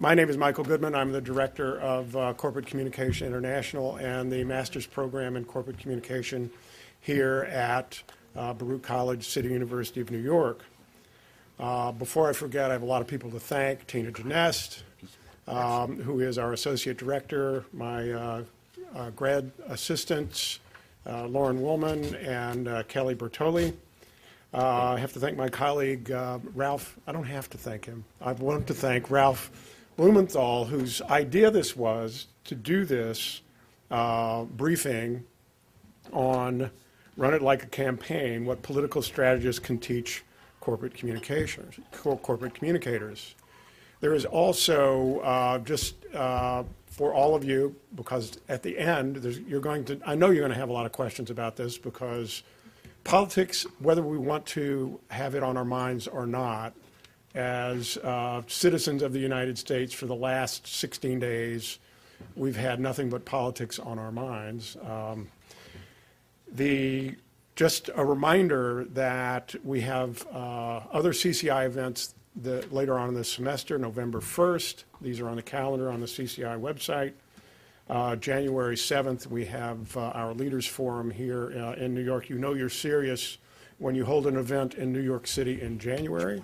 My name is Michael Goodman. I'm the Director of uh, Corporate Communication International and the Master's Program in Corporate Communication here at uh, Baruch College, City University of New York. Uh, Before I forget, I have a lot of people to thank. Tina Genest, um, who is our Associate Director, my uh, uh, grad assistants, uh, Lauren Woolman and Kelly Bertoli. I have to thank my colleague Ralph. I don't have to thank him. I want to thank Ralph Blumenthal, whose idea this was to do this uh, briefing on run it like a campaign, what political strategists can teach corporate communications, cor- corporate communicators. There is also uh, just uh, for all of you, because at the end, there's, you're going to, I know you're going to have a lot of questions about this because politics, whether we want to have it on our minds or not, as uh, citizens of the United States for the last 16 days, we've had nothing but politics on our minds. Um, the, just a reminder that we have uh, other CCI events that later on in this semester, November 1st. These are on the calendar on the CCI website. Uh, January 7th, we have uh, our Leaders Forum here uh, in New York. You know you're serious when you hold an event in New York City in January.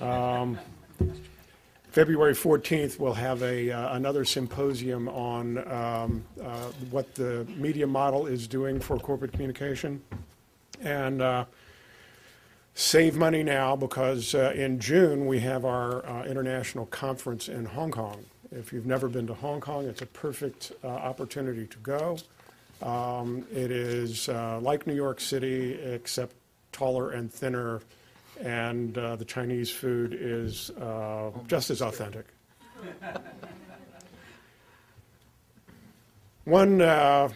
Um, February 14th, we'll have a, uh, another symposium on um, uh, what the media model is doing for corporate communication. And uh, save money now because uh, in June, we have our uh, international conference in Hong Kong. If you've never been to Hong Kong, it's a perfect uh, opportunity to go. Um, It is like New York City, except taller and thinner, and uh, the Chinese food is uh, just as authentic. One uh,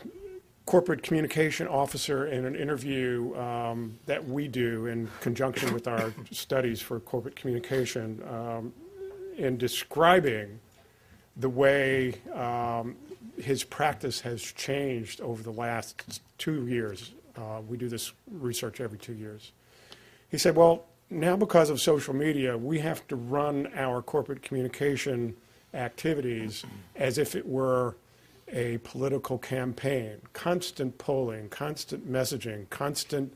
corporate communication officer in an interview um, that we do in conjunction with our studies for corporate communication um, in describing the way um, his practice has changed over the last two years. Uh, we do this research every two years. He said, Well, now because of social media, we have to run our corporate communication activities as if it were a political campaign, constant polling, constant messaging, constant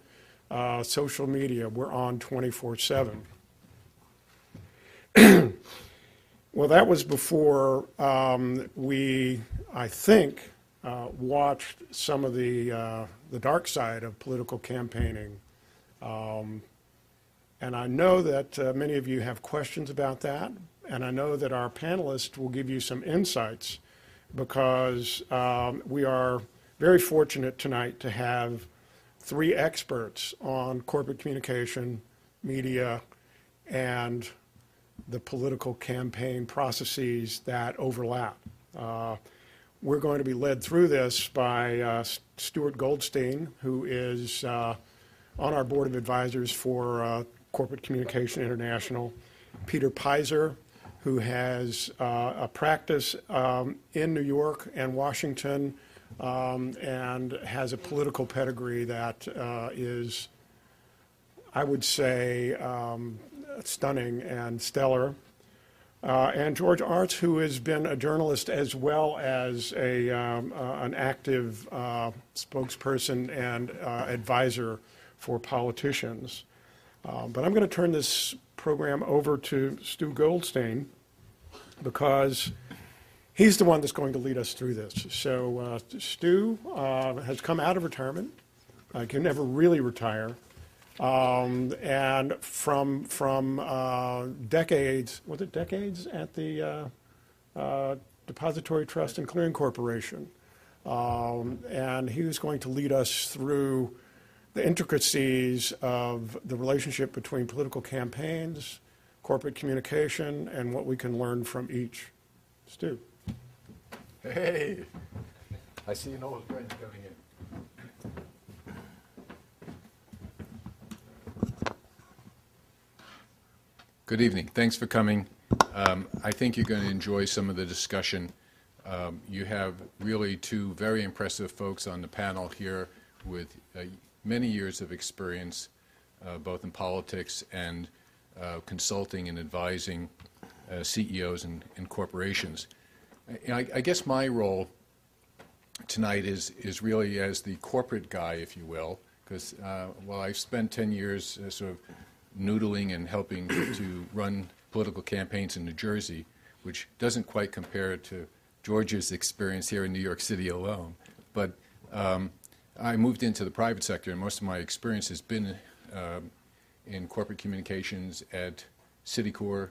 uh, social media. We're on 24 7. Well, that was before um, we, I think, uh, watched some of the, uh, the dark side of political campaigning. Um, and I know that uh, many of you have questions about that, and I know that our panelists will give you some insights because um, we are very fortunate tonight to have three experts on corporate communication, media, and the political campaign processes that overlap. Uh, we're going to be led through this by uh, Stuart Goldstein, who is uh, on our board of advisors for uh, Corporate Communication International, Peter Peyser, who has uh, a practice um, in New York and Washington um, and has a political pedigree that uh, is, I would say, um, stunning and stellar. Uh, and George Arzt, who has been a journalist as well as a, um, uh, an active uh, spokesperson and uh, advisor for politicians. Uh, but I'm going to turn this program over to Stu Goldstein because he's the one that's going to lead us through this. So uh, Stu has come out of retirement. Uh, can never really retire. Um, and from from uh, decades, was it decades at the uh, uh, Depository Trust and Clearing Corporation, um, and he was going to lead us through the intricacies of the relationship between political campaigns, corporate communication, and what we can learn from each. Stu. Hey, I see an old friend coming in. Good evening. Thanks for coming. Um, I think you're going to enjoy some of the discussion. Um, You have really two very impressive folks on the panel here with uh, many years of experience, uh, both in politics and uh, consulting and advising uh, CEOs and, and corporations. I, I guess my role tonight is, is really as the corporate guy, if you will, because uh, while I've spent 10 years uh, sort of noodling and helping to run political campaigns in New Jersey, which doesn't quite compare to George's experience here in New York City alone. But um, I moved into the private sector, and most of my experience has been um in corporate communications at Citicorp,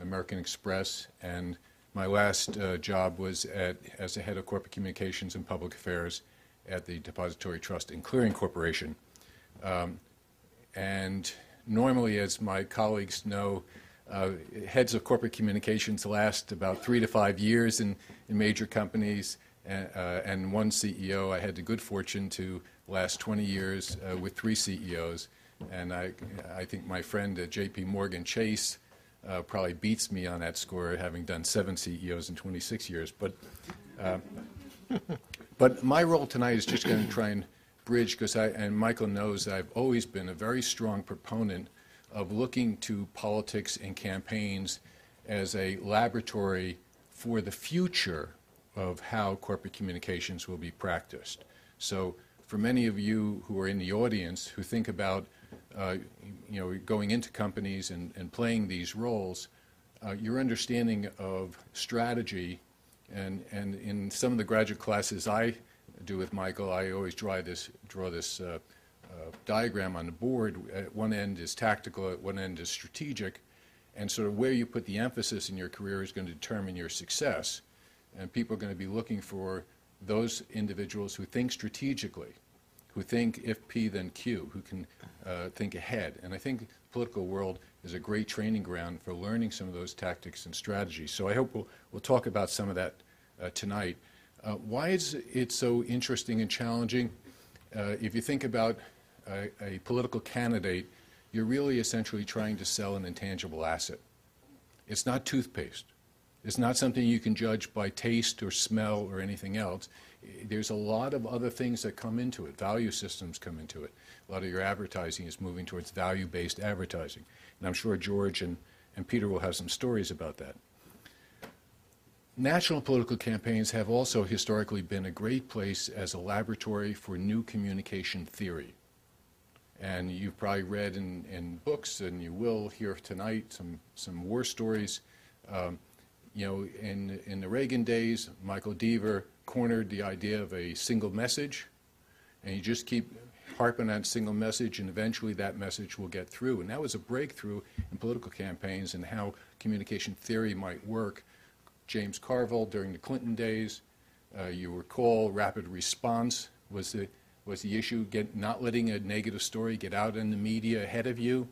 American Express, and my last uh, job was at, as the head of corporate communications and public affairs at the Depository Trust and Clearing Corporation. Um, and normally, as my colleagues know, uh, heads of corporate communications last about three to five years in, in major companies. And, uh, and one CEO, I had the good fortune to last 20 years uh, with three CEOs. And I, I think my friend at JP Morgan Chase uh, probably beats me on that score, having done seven CEOs in 26 years. But, uh, but my role tonight is just going to try and bridge, because I, and Michael knows I've always been a very strong proponent of looking to politics and campaigns as a laboratory for the future of how corporate communications will be practiced. So for many of you who are in the audience who think about uh, you know, going into companies and, and playing these roles, uh, your understanding of strategy, and, and in some of the graduate classes I do with Michael, I always draw this, draw this uh, uh, diagram on the board. At one end is tactical, at one end is strategic, and sort of where you put the emphasis in your career is going to determine your success. And people are going to be looking for those individuals who think strategically, who think if P then Q, who can uh, think ahead. And I think the political world is a great training ground for learning some of those tactics and strategies. So I hope we'll, we'll talk about some of that uh, tonight. Uh, why is it so interesting and challenging? Uh, if you think about a, a political candidate, you're really essentially trying to sell an intangible asset. It's not toothpaste. It's not something you can judge by taste or smell or anything else. There's a lot of other things that come into it. Value systems come into it. A lot of your advertising is moving towards value-based advertising. And I'm sure George and, and Peter will have some stories about that. National political campaigns have also historically been a great place as a laboratory for new communication theory. And you've probably read in, in books, and you will hear tonight some, some war stories. Um, you know, in, in the Reagan days, Michael Deaver cornered the idea of a single message, and you just keep harping on single message, and eventually that message will get through. And that was a breakthrough in political campaigns and how communication theory might work. James Carville during the Clinton days, uh, you recall rapid response was the, was the issue, get, not letting a negative story get out in the media ahead of you.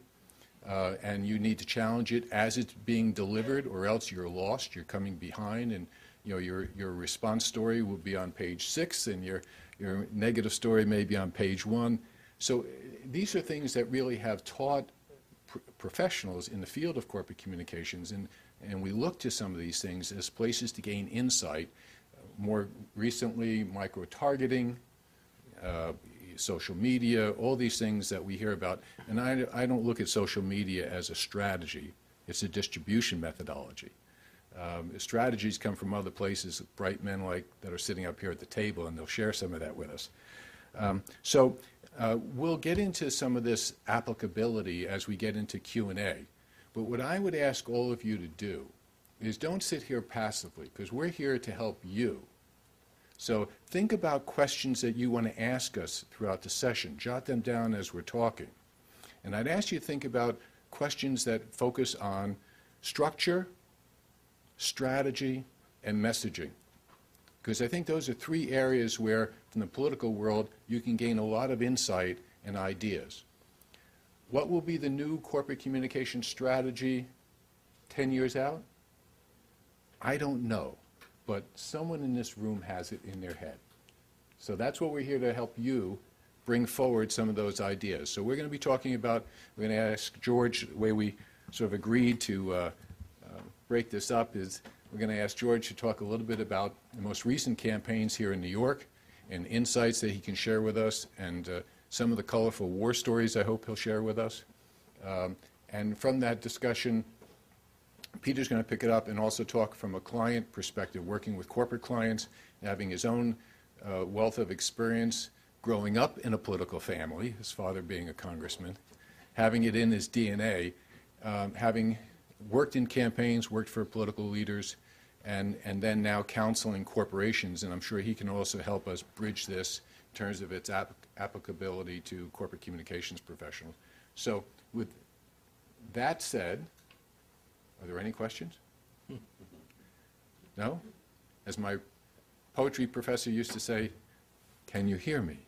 Uh, and you need to challenge it as it's being delivered, or else you're lost. You're coming behind, and you know your your response story will be on page six, and your your negative story may be on page one. So uh, these are things that really have taught pr professionals in the field of corporate communications, and and we look to some of these things as places to gain insight. more recently, micro targeting. Uh, social media, all these things that we hear about. And I, I don't look at social media as a strategy. It's a distribution methodology. Um, strategies come from other places, bright men like that are sitting up here at the table, and they'll share some of that with us. Um, so uh, we'll get into some of this applicability as we get into Q&A. But what I would ask all of you to do is don't sit here passively, because we're here to help you. So think about questions that you want to ask us throughout the session. Jot them down as we're talking. And I'd ask you to think about questions that focus on structure, strategy, and messaging. Because I think those are three areas where, from the political world, you can gain a lot of insight and ideas. What will be the new corporate communication strategy 10 years out? I don't know but someone in this room has it in their head. So that's what we're here to help you bring forward some of those ideas. So we're going to be talking about, we're going to ask George, the way we sort of agreed to uh, uh, break this up is we're going to ask George to talk a little bit about the most recent campaigns here in New York and insights that he can share with us and uh, some of the colorful war stories I hope he'll share with us. Um, and from that discussion, Peter's going to pick it up and also talk from a client perspective, working with corporate clients, having his own uh, wealth of experience growing up in a political family, his father being a congressman, having it in his DNA, um, having worked in campaigns, worked for political leaders, and, and then now counseling corporations. And I'm sure he can also help us bridge this in terms of its app- applicability to corporate communications professionals. So with that said, are there any questions? No? As my poetry professor used to say, can you hear me?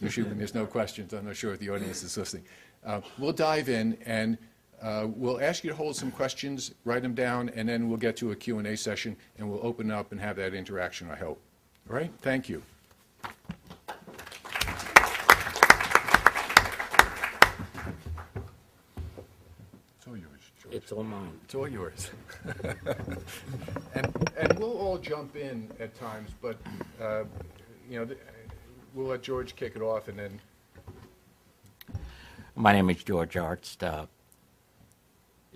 There's no questions, I'm not sure if the audience is listening. Uh, We'll dive in, and uh, we'll ask you to hold some questions, write them down, and then we'll get to a Q&A session, and we'll open up and have that interaction, I hope. All right? Thank you. It's all yours, George. It's all mine. It's all yours. And, and we'll all jump in at times, but, uh, you know, th- we'll let George kick it off, and then, My name is George Arzt. Uh,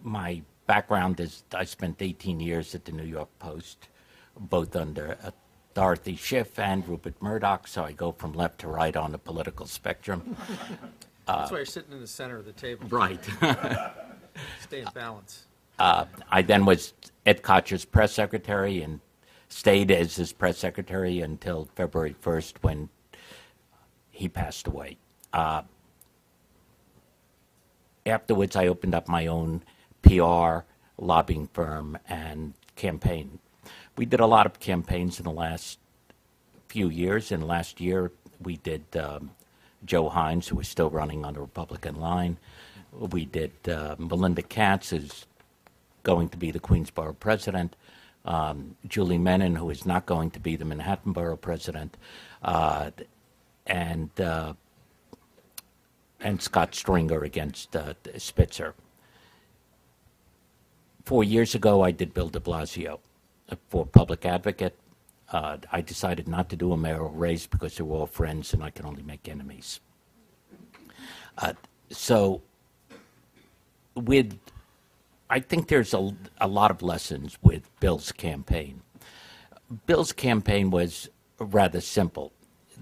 my background is I spent 18 years at the New York Post, both under uh, Dorothy Schiff and Rupert Murdoch, so I go from left to right on the political spectrum. That's why you're sitting in the center of the table. Right. Stay in balance. I then was Ed Koch's press secretary and stayed as his press secretary until February 1st when he passed away. Uh, afterwards, I opened up my own PR lobbying firm and campaign. We did a lot of campaigns in the last few years. And last year, we did um, Joe Hynes, who was still running on the Republican line. We did uh, Melinda Katz, is going to be the Queensboro president. Um, Julie Menin, who is not going to be the Manhattan Borough president, uh, and uh, and Scott Stringer against uh, Spitzer. Four years ago, I did Bill de Blasio uh, for public advocate. Uh, I decided not to do a mayoral race because they were all friends and I can only make enemies. Uh, so, with, I think there's a, a lot of lessons with Bill's campaign. Bill's campaign was rather simple.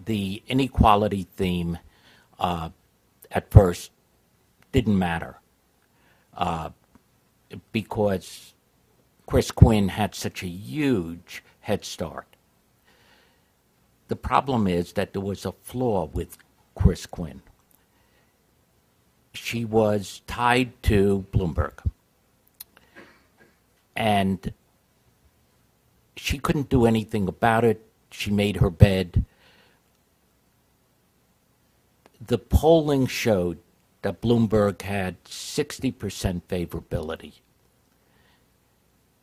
The inequality theme uh, at first didn't matter uh, because Chris Quinn had such a huge head start. The problem is that there was a flaw with Chris Quinn. She was tied to Bloomberg. And she couldn't do anything about it. She made her bed. The polling showed that Bloomberg had 60% favorability.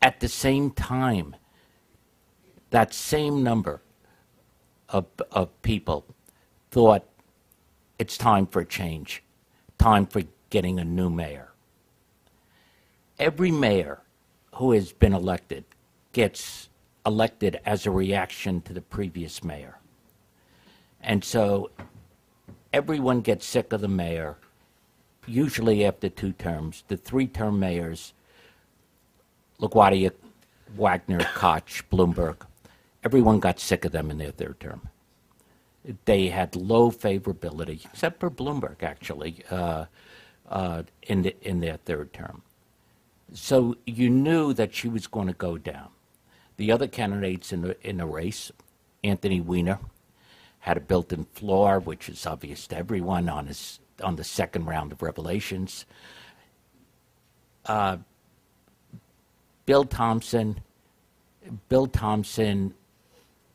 At the same time, that same number of, of people thought it's time for a change, time for getting a new mayor. Every mayor who has been elected gets elected as a reaction to the previous mayor. And so everyone gets sick of the mayor, usually after two terms. The three term mayors, LaGuardia, Wagner, Koch, Bloomberg, everyone got sick of them in their third term. They had low favorability, except for Bloomberg, actually, uh, uh, in, the, in their third term. So you knew that she was going to go down. The other candidates in the, in the race, Anthony Weiner, had a built-in flaw, which is obvious to everyone on his on the second round of revelations. Uh, Bill Thompson, Bill Thompson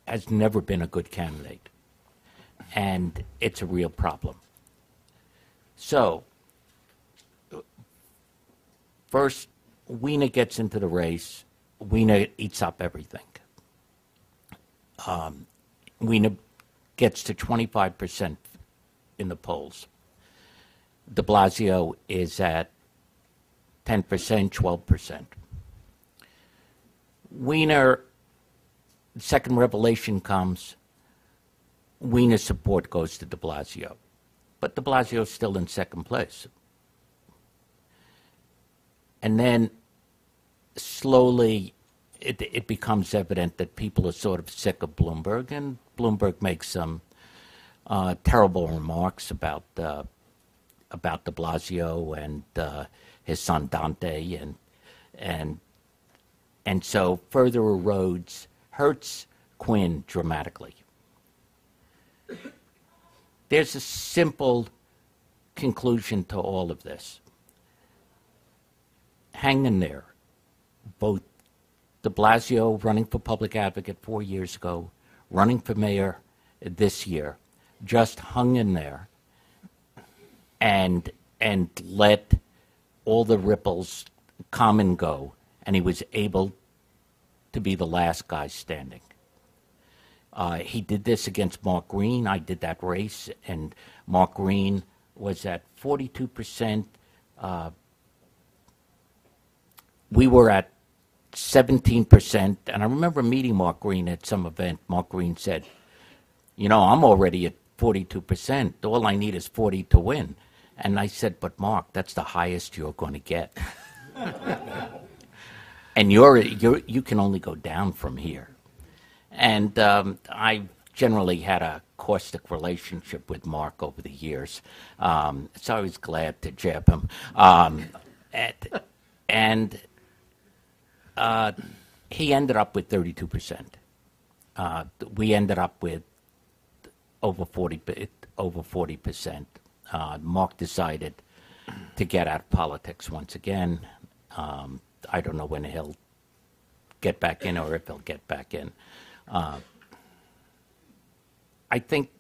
has never been a good candidate, and it's a real problem. So, first, Weiner gets into the race. Weiner eats up everything. Um, Weiner gets to 25% in the polls. De Blasio is at 10%, 12%. Weiner, second revelation comes, Weiner's support goes to de Blasio. But de Blasio is still in second place. And then slowly it, it becomes evident that people are sort of sick of Bloomberg, and Bloomberg makes some uh, terrible remarks about uh, about De Blasio and uh, his son Dante, and and and so further erodes hurts Quinn dramatically. There's a simple conclusion to all of this. Hang in there. Both de Blasio running for public advocate four years ago, running for mayor this year, just hung in there and and let all the ripples come and go, and he was able to be the last guy standing. Uh, he did this against Mark Green. I did that race, and Mark Green was at 42 percent. Uh, we were at 17%. And I remember meeting Mark Green at some event. Mark Green said, You know, I'm already at 42%. All I need is 40 to win. And I said, But Mark, that's the highest you're going to get. and you're, you're, you can only go down from here. And um, I generally had a caustic relationship with Mark over the years. Um, so I was glad to jab him. Um, at, and uh, he ended up with 32%. Uh, we ended up with over 40, over 40%. Uh, Mark decided to get out of politics once again. Um, I don't know when he'll get back in or if he'll get back in. Uh, I think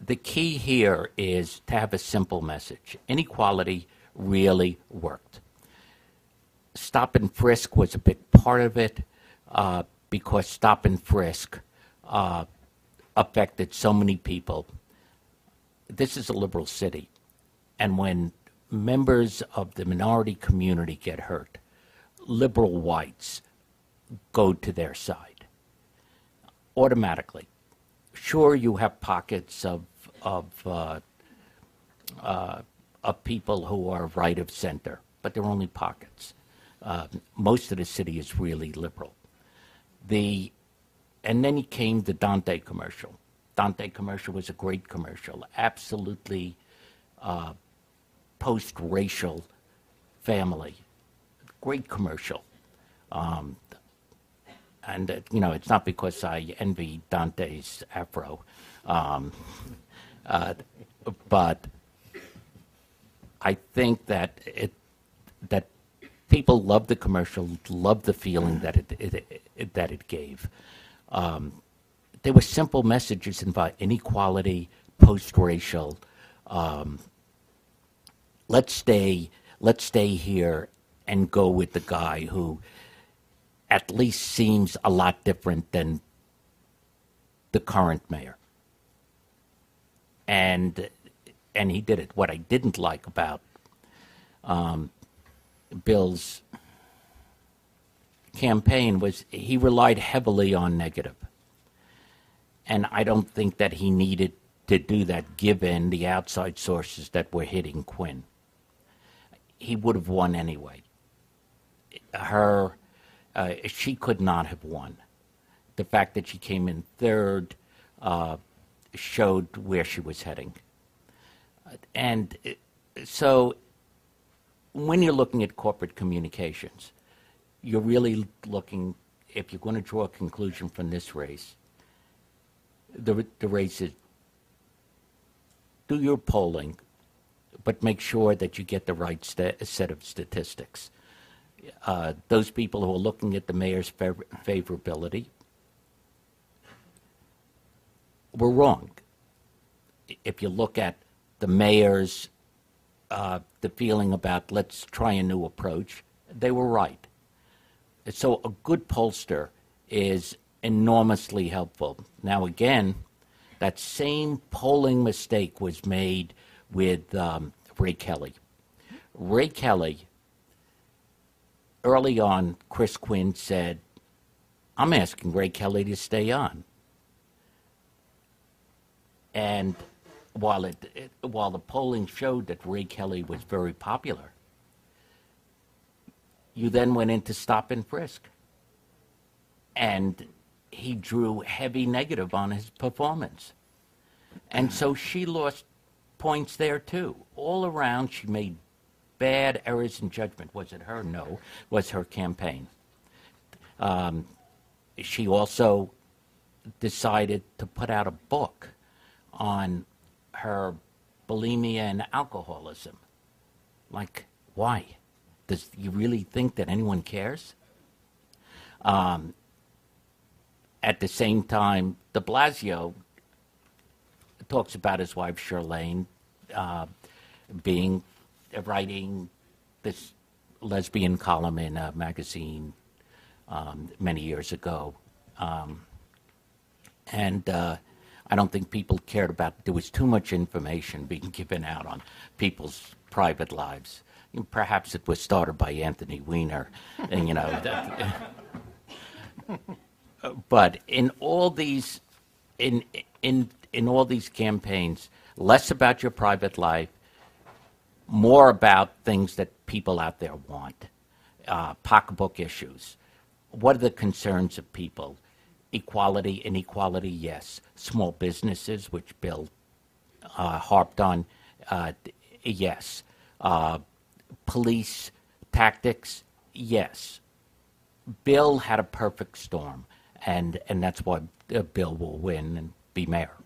the key here is to have a simple message. Inequality really worked stop and frisk was a big part of it uh, because stop and frisk uh, affected so many people. This is a liberal city, and when members of the minority community get hurt, liberal whites go to their side automatically. Sure, you have pockets of of uh, uh of people who are right of center, but they're only pockets. Uh, most of the city is really liberal. The, and then he came the Dante commercial. Dante commercial was a great commercial, absolutely uh, post-racial family. Great commercial. Um, and, uh, you know, it's not because I envy Dante's afro, um, uh, but I think that it, that people loved the commercial, loved the feeling that it, it, it that it gave. Um, there were simple messages about inequality, post-racial. Um, let's stay, let's stay here and go with the guy who at least seems a lot different than the current mayor. And and he did it. What I didn't like about um, Bill's campaign was he relied heavily on negative. And I don't think that he needed to do that given the outside sources that were hitting Quinn. He would have won anyway. Her, uh, she could not have won. The fact that she came in third uh, showed where she was heading. And uh, so when you're looking at corporate communications, you're really looking, if you're going to draw a conclusion from this race, the, the race is do your polling, but make sure that you get the right set of statistics. Uh, those people who are looking at the mayor's fav- favorability were wrong. If you look at the mayor's uh, the feeling about let's try a new approach, they were right. So a good pollster is enormously helpful. Now, again, that same polling mistake was made with um, Ray Kelly. Ray Kelly, early on, Chris Quinn said, I'm asking Ray Kelly to stay on. And while it, it, while the polling showed that Ray Kelly was very popular, You then went into stop and frisk. And he drew heavy negative on his performance. And so she lost points there too. All around, she made bad errors in judgment. Was it her? No. Was her campaign. Um, she also decided to put out a book on her bulimia and alcoholism. Like, why? Does you really think that anyone cares? Um, at the same time, De Blasio talks about his wife Chirlane uh, being writing this lesbian column in a magazine um, many years ago, um, and uh, I don't think people cared about. There was too much information being given out on people's private lives. Perhaps it was started by Anthony Weiner, and you know. that- but in all these in in in all these campaigns less about your private life more about things that people out there want uh, pocketbook issues. What are the concerns of people? Equality inequality yes. Small businesses which bill uh, harped on uh, yes. Uh, police tactics yes. Bill had a perfect storm, and and that's why uh, Bill will win and be mayor.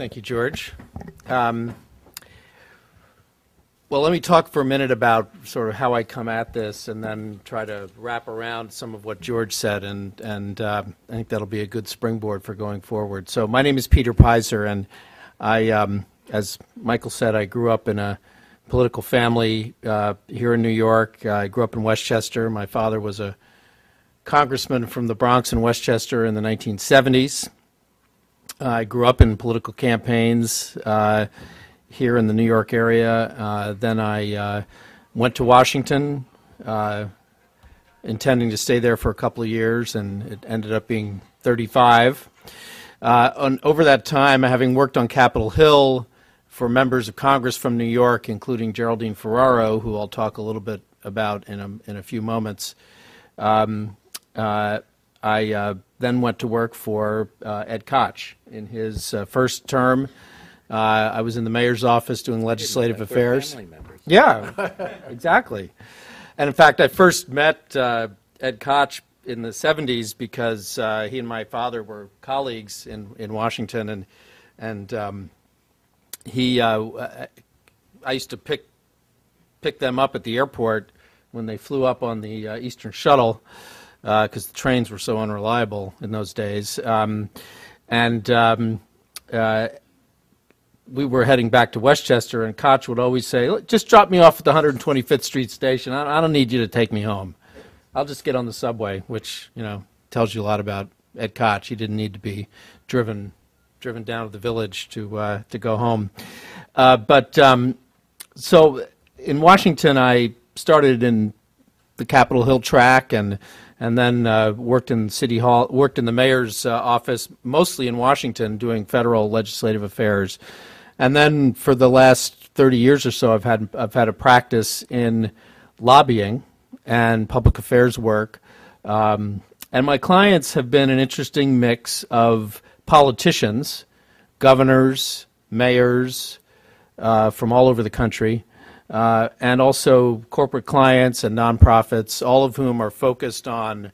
Thank you, George. Um, Well, let me talk for a minute about sort of how I come at this and then try to wrap around some of what George said, and, and uh, I think that'll be a good springboard for going forward. So my name is Peter Peyser, and I, um, as Michael said, I grew up in a political family uh, here in New York. I grew up in Westchester. My father was a congressman from the Bronx and Westchester in the 1970s. I grew up in political campaigns uh, here in the New York area. Uh, then I uh, went to Washington, uh, intending to stay there for a couple of years, and it ended up being 35. Uh, on, over that time, having worked on Capitol Hill for members of Congress from New York, including Geraldine Ferraro, who I'll talk a little bit about in a, in a few moments, um, I then went to work for uh, Ed Koch in his uh, first term. Uh, I was in the mayor's office doing legislative affairs. Yeah, exactly. And in fact, I first met uh, Ed Koch in the 70s because uh, he and my father were colleagues in, in Washington, and and um, he uh, I used to pick pick them up at the airport when they flew up on the uh, Eastern Shuttle because the trains were so unreliable in those days. Um, and um, uh, we were heading back to Westchester, and Koch would always say, "Just drop me off at the 125th Street station. I, I don't need you to take me home. I'll just get on the subway," which you know tells you a lot about Ed Koch. He didn't need to be driven driven down to the village to uh, to go home. Uh, but um, so in Washington, I started in the Capitol Hill track and and then uh, worked in City Hall, worked in the mayor's uh, office, mostly in Washington, doing federal legislative affairs. And then for the last 30 years or so, I've had I've had a practice in lobbying and public affairs work. Um, and my clients have been an interesting mix of politicians, governors, mayors uh, from all over the country, and also corporate clients and nonprofits, all of whom are focused on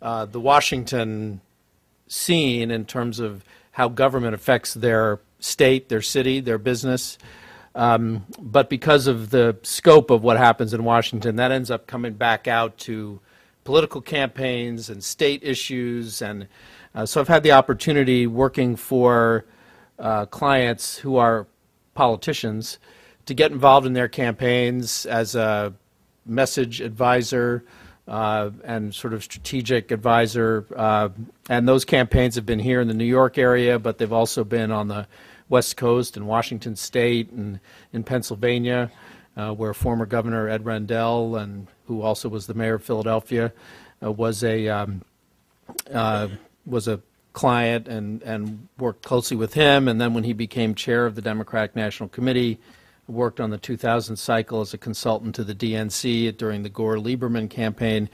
uh, the Washington scene in terms of how government affects their state, their city, their business. Um, but because of the scope of what happens in Washington, that ends up coming back out to political campaigns and state issues. And uh, so I've had the opportunity working for uh, clients who are politicians to get involved in their campaigns as a message advisor uh, and sort of strategic advisor. Uh, and those campaigns have been here in the New York area, but they've also been on the West Coast in Washington State and in Pennsylvania, uh, where former Governor Ed Rendell, and who also was the mayor of Philadelphia, uh, was a um, uh, was a client and, and worked closely with him. And then when he became chair of the Democratic National Committee, worked on the 2000 cycle as a consultant to the DNC during the Gore Lieberman campaign.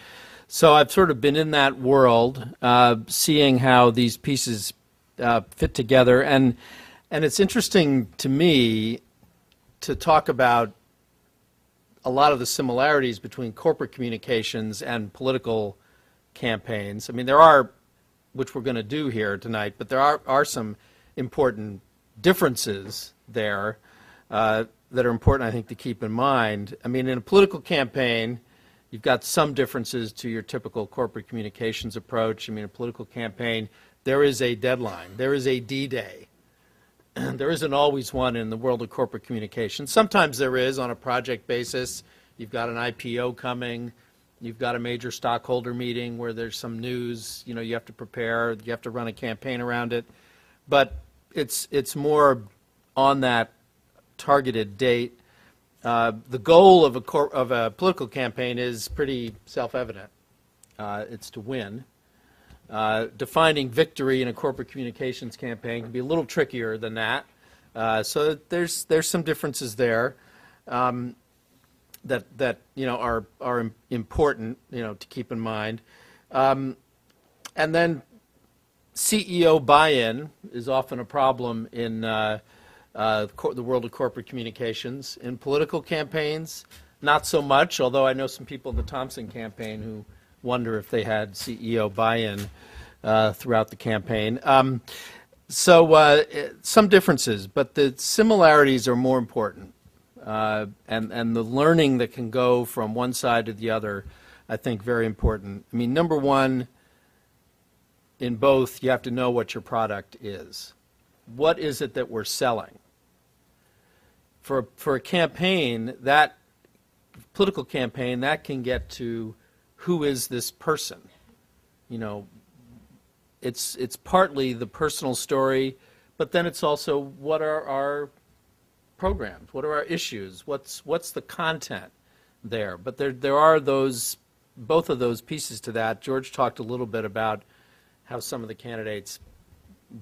So I've sort of been in that world, uh, seeing how these pieces uh, fit together, and and it's interesting to me to talk about a lot of the similarities between corporate communications and political campaigns. I mean, there are, which we're going to do here tonight, but there are, are some important differences there uh, that are important, I think, to keep in mind. I mean, in a political campaign, you've got some differences to your typical corporate communications approach. I mean, a political campaign, there is a deadline, there is a D day. there isn't always one in the world of corporate communications. Sometimes there is on a project basis. You've got an IPO coming, you've got a major stockholder meeting where there's some news, you know, you have to prepare, you have to run a campaign around it. But it's, it's more on that targeted date. Uh, the goal of a, cor- of a political campaign is pretty self-evident. Uh, it's to win. Uh, defining victory in a corporate communications campaign can be a little trickier than that. Uh, so there's there's some differences there um, that that you know are are important you know to keep in mind. Um, and then CEO buy-in is often a problem in uh, the world of corporate communications. In political campaigns, not so much. Although I know some people in the Thompson campaign who wonder if they had CEO buy-in uh, throughout the campaign. Um, so uh, some differences, but the similarities are more important, uh, and and the learning that can go from one side to the other, I think, very important. I mean, number one. In both, you have to know what your product is. What is it that we're selling? For for a campaign, that political campaign, that can get to who is this person? You know, it's it's partly the personal story, but then it's also what are our programs? What are our issues? What's what's the content there? But there there are those both of those pieces to that. George talked a little bit about how some of the candidates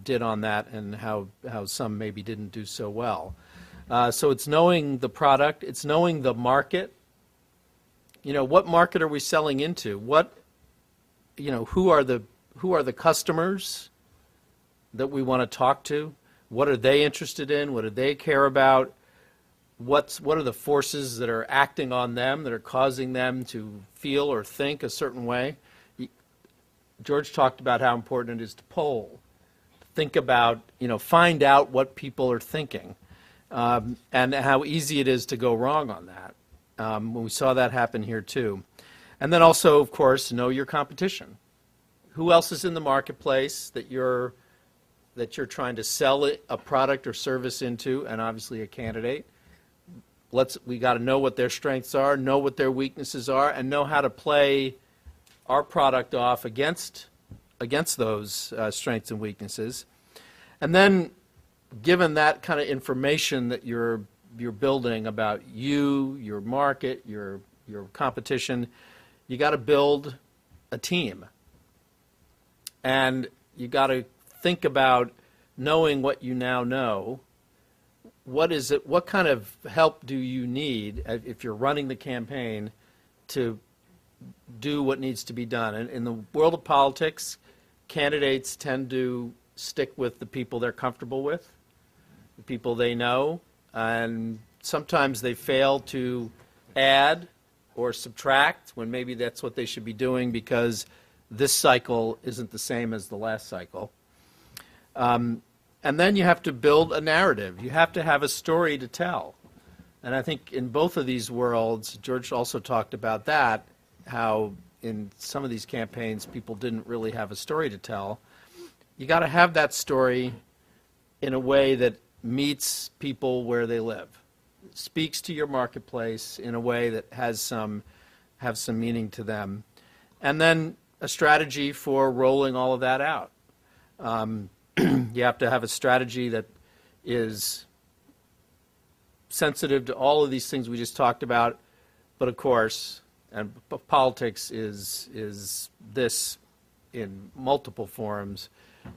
did on that and how how some maybe didn't do so well. Uh, so it's knowing the product, it's knowing the market, you know, what market are we selling into? What, you know, who are the who are the customers that we want to talk to? What are they interested in? What do they care about? What's what are the forces that are acting on them that are causing them to feel or think a certain way? George talked about how important it is to poll, think about, you know, find out what people are thinking, um, and how easy it is to go wrong on that. Um, we saw that happen here too. And then also, of course, know your competition. Who else is in the marketplace that you're that you're trying to sell it, a product or service into, and obviously a candidate? Let's we got to know what their strengths are, know what their weaknesses are, and know how to play our product off against against those uh, strengths and weaknesses. And then, given that kind of information that you're you're building about you, your market, your your competition, you got to build a team. And you got to think about knowing what you now know. What is it? What kind of help do you need if you're running the campaign to do what needs to be done? And in the world of politics, candidates tend to stick with the people they're comfortable with, the people they know, and sometimes they fail to add or subtract when maybe that's what they should be doing because this cycle isn't the same as the last cycle. Um, and then you have to build a narrative. You have to have a story to tell. And I think in both of these worlds, George also talked about that, how in some of these campaigns people didn't really have a story to tell. You got to have that story in a way that meets people where they live, speaks to your marketplace in a way that has some have some meaning to them, and then a strategy for rolling all of that out. Um, you have to have a strategy that is sensitive to all of these things we just talked about, but of course, and politics is is this in multiple forms.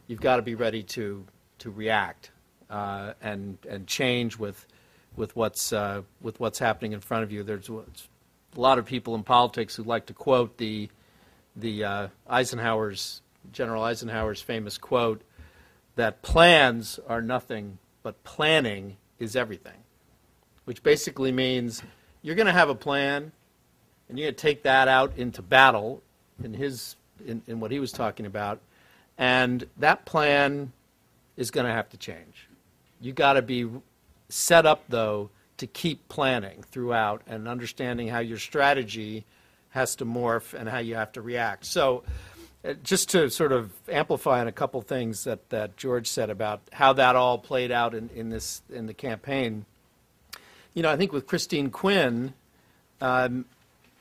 You've got to be ready to to react uh, and and change with with what's uh, with what's happening in front of you. There's a lot of people in politics who like to quote the the uh, Eisenhower's General Eisenhower's famous quote that plans are nothing but planning is everything, which basically means you're going to have a plan and you're going to take that out into battle in his in, in what he was talking about and that plan is going to have to change you got to be set up though to keep planning throughout and understanding how your strategy has to morph and how you have to react so uh, just to sort of amplify on a couple things that, that George said about how that all played out in, in this in the campaign. You know, I think with Christine Quinn, um,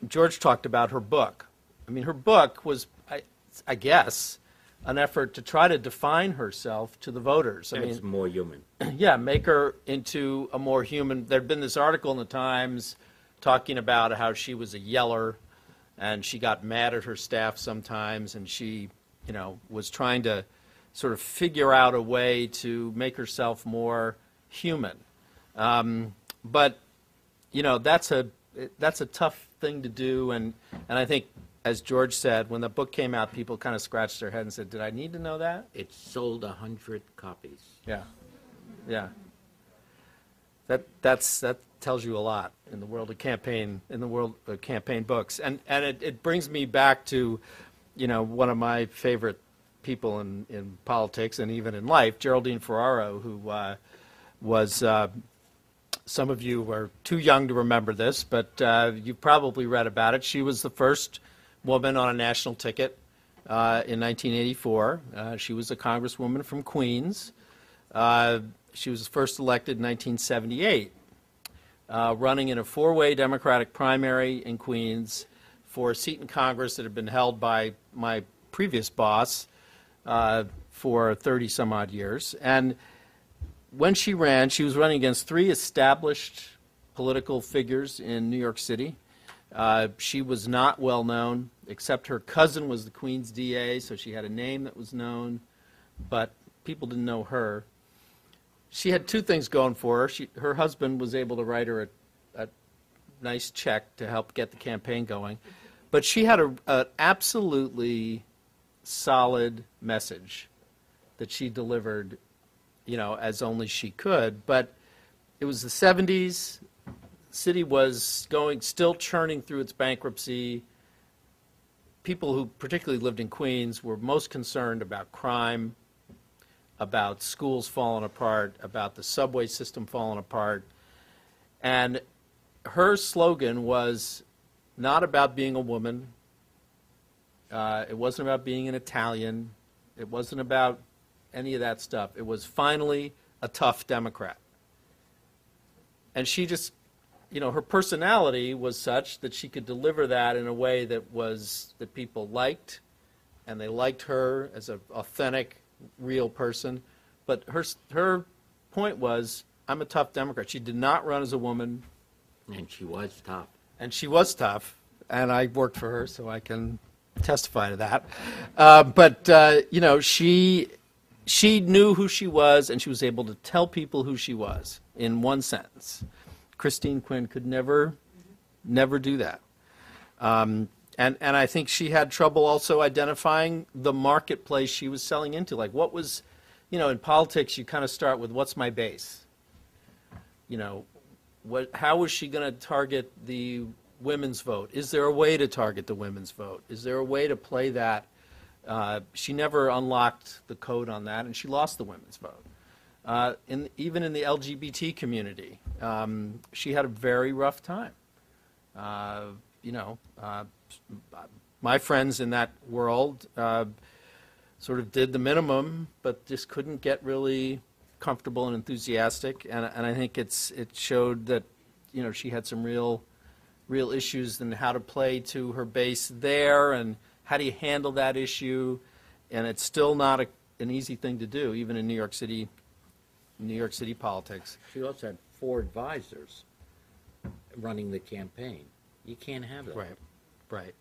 George talked about her book. I mean, her book was, I, I guess, an effort to try to define herself to the voters. I It's mean, more human. yeah, make her into a more human. There'd been this article in the Times talking about how she was a yeller, and she got mad at her staff sometimes, and she, you know, was trying to sort of figure out a way to make herself more human. Um, but you know, that's a that's a tough thing to do, and and I think. As George said, when the book came out, people kind of scratched their head and said, "Did I need to know that?" It sold a hundred copies. Yeah, yeah. That that's that tells you a lot in the world of campaign in the world of campaign books, and and it, it brings me back to, you know, one of my favorite people in in politics and even in life, Geraldine Ferraro, who uh, was. Uh, some of you are too young to remember this, but uh, you've probably read about it. She was the first woman on a national ticket uh, in 1984. Uh, she was a congresswoman from Queens. Uh, she was first elected in 1978, uh, running in a four way Democratic primary in Queens for a seat in Congress that had been held by my previous boss uh, for 30 some odd years. And when she ran, she was running against three established political figures in New York City. Uh, she was not well known, except her cousin was the Queen's DA, so she had a name that was known, but people didn't know her. She had two things going for her. She, her husband was able to write her a, a nice check to help get the campaign going, but she had an absolutely solid message that she delivered, you know, as only she could. But it was the 70s city was going still churning through its bankruptcy. People who particularly lived in Queens were most concerned about crime, about schools falling apart, about the subway system falling apart. And her slogan was not about being a woman. Uh, it wasn't about being an Italian. It wasn't about any of that stuff. It was finally a tough Democrat. And she just you know, her personality was such that she could deliver that in a way that was that people liked, and they liked her as an authentic, real person. But her her point was, I'm a tough Democrat. She did not run as a woman, And she was tough. and she was tough. And I worked for her, so I can testify to that. Uh, but uh, you know, she she knew who she was, and she was able to tell people who she was in one sentence. Christine Quinn could never, never do that. Um, and, and I think she had trouble also identifying the marketplace she was selling into. Like, what was, you know, in politics, you kind of start with what's my base? You know, what, how was she going to target the women's vote? Is there a way to target the women's vote? Is there a way to play that? Uh, she never unlocked the code on that, and she lost the women's vote. Uh, in, even in the LGBT community, um, she had a very rough time. Uh, you know, uh, my friends in that world uh, sort of did the minimum, but just couldn't get really comfortable and enthusiastic. And, and I think it's it showed that you know she had some real real issues in how to play to her base there, and how do you handle that issue. And it's still not a, an easy thing to do, even in New York City New York City politics. She also had four advisors running the campaign. You can't have that. Right, right.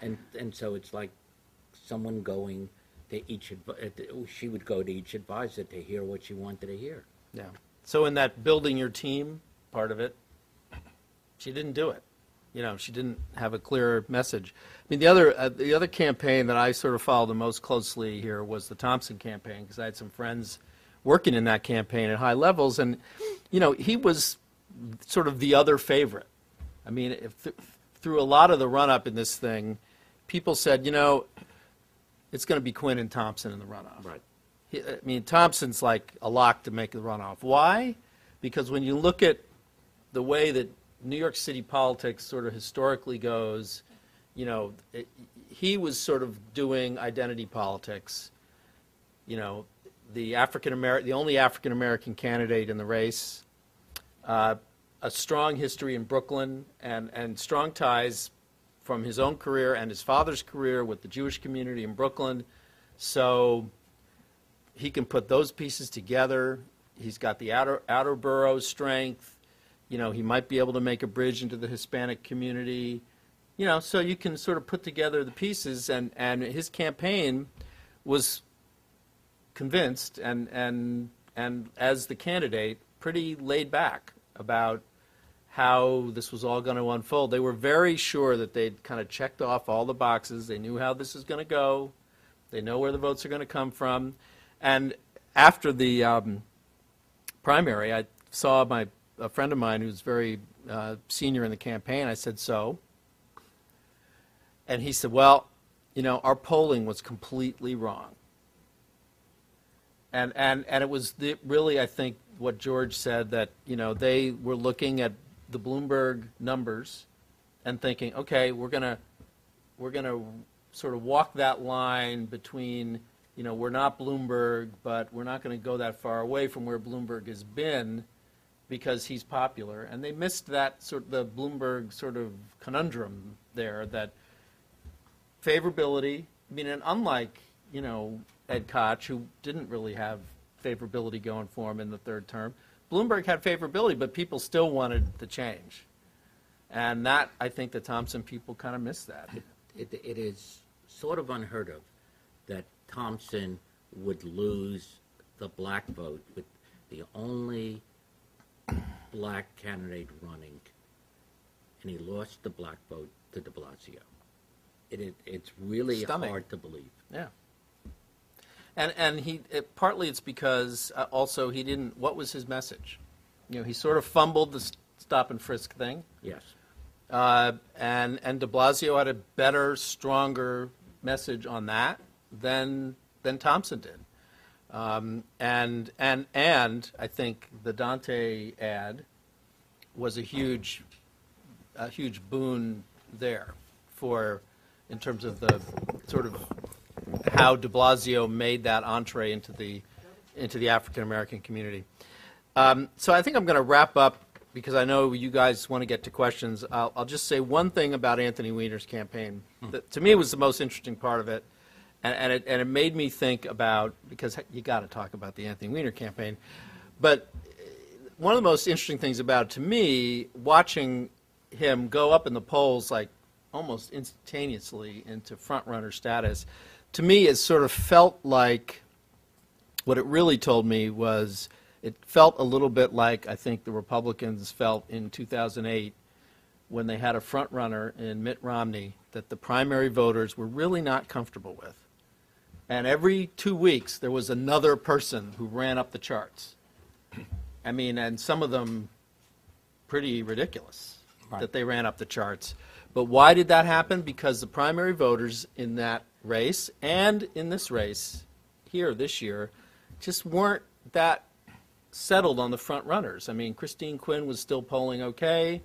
And, and so it's like someone going to each, uh, she would go to each advisor to hear what she wanted to hear. Yeah. So in that building your team part of it, she didn't do it. You know, she didn't have a clear message. I mean, the other, uh, the other campaign that I sort of followed the most closely here was the Thompson campaign, because I had some friends working in that campaign at high levels, and, you know, he was sort of the other favorite. I mean, if, th- through a lot of the run-up in this thing, people said, you know, it's going to be Quinn and Thompson in the runoff. Right. He- I mean, Thompson's like a lock to make the runoff. Why? Because when you look at the way that New York City politics sort of historically goes, you know, it, he was sort of doing identity politics. You know, the African American, the only African American candidate in the race, uh, a strong history in Brooklyn, and and strong ties from his own career and his father's career with the Jewish community in Brooklyn. So he can put those pieces together. He's got the outer, outer borough strength. You know, he might be able to make a bridge into the Hispanic community. You know, so you can sort of put together the pieces, and, and his campaign was convinced and, and, and as the candidate, pretty laid back about how this was all going to unfold. They were very sure that they'd kind of checked off all the boxes. They knew how this is going to go. They know where the votes are going to come from. And after the um, primary, I saw my a friend of mine who's very uh, senior in the campaign. I said, "So?" And he said, "Well, you know, our polling was completely wrong." And and and it was the, really, I think, what George said that you know they were looking at the Bloomberg numbers and thinking, okay, we're gonna we're gonna sort of walk that line between you know we're not Bloomberg, but we're not going to go that far away from where Bloomberg has been because he's popular, and they missed that sort of the Bloomberg sort of conundrum there that favorability. I mean, and unlike you know Ed Koch, who didn't really have favorability going for him in the third term, Bloomberg had favorability, but people still wanted the change, and that I think the Thompson people kind of missed that. It, it is sort of unheard of that Thompson would lose the black vote with the only black candidate running, and he lost the black vote to de Blasio. It, it, it's really Stunning. hard to believe. Yeah. And and he it, partly it's because uh, also he didn't. What was his message? You know, he sort of fumbled the stop and frisk thing, Yes. uh, and and De Blasio had a better, stronger message on that than than Thompson did. Um, and and and I think the Dante ad was a huge a huge boon there for in terms of the sort of how De Blasio made that entree into the into the African American community. Um, so I think I'm going to wrap up because I know you guys want to get to questions. I'll, I'll just say one thing about Anthony Weiner's campaign that to me it was the most interesting part of it, and, and it and it made me think about because you got to talk about the Anthony Weiner campaign, but one of the most interesting things about it to me, watching him go up in the polls like almost instantaneously into front runner status, to me it sort of felt like what it really told me was it felt a little bit like I think the Republicans felt in 2008 when they had a front runner in Mitt Romney that the primary voters were really not comfortable with. And every two weeks there was another person who ran up the charts. I mean, and some of them pretty ridiculous Right. that they ran up the charts. But why did that happen? Because the primary voters in that race and in this race here this year just weren't that settled on the front runners. I mean, Christine Quinn was still polling okay,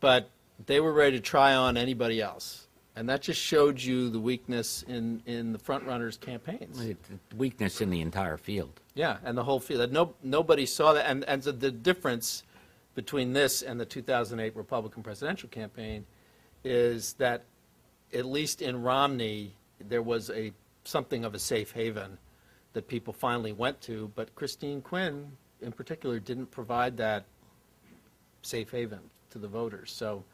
but they were ready to try on anybody else. And that just showed you the weakness in, in the front runners' campaigns. It- Weakness in the entire field. Yeah, and the whole field. No, nobody saw that. And, and so the difference between this and the 2008 Republican presidential campaign is that, at least in Romney, there was a something of a safe haven that people finally went to. But Christine Quinn, in particular, didn't provide that safe haven to the voters. So,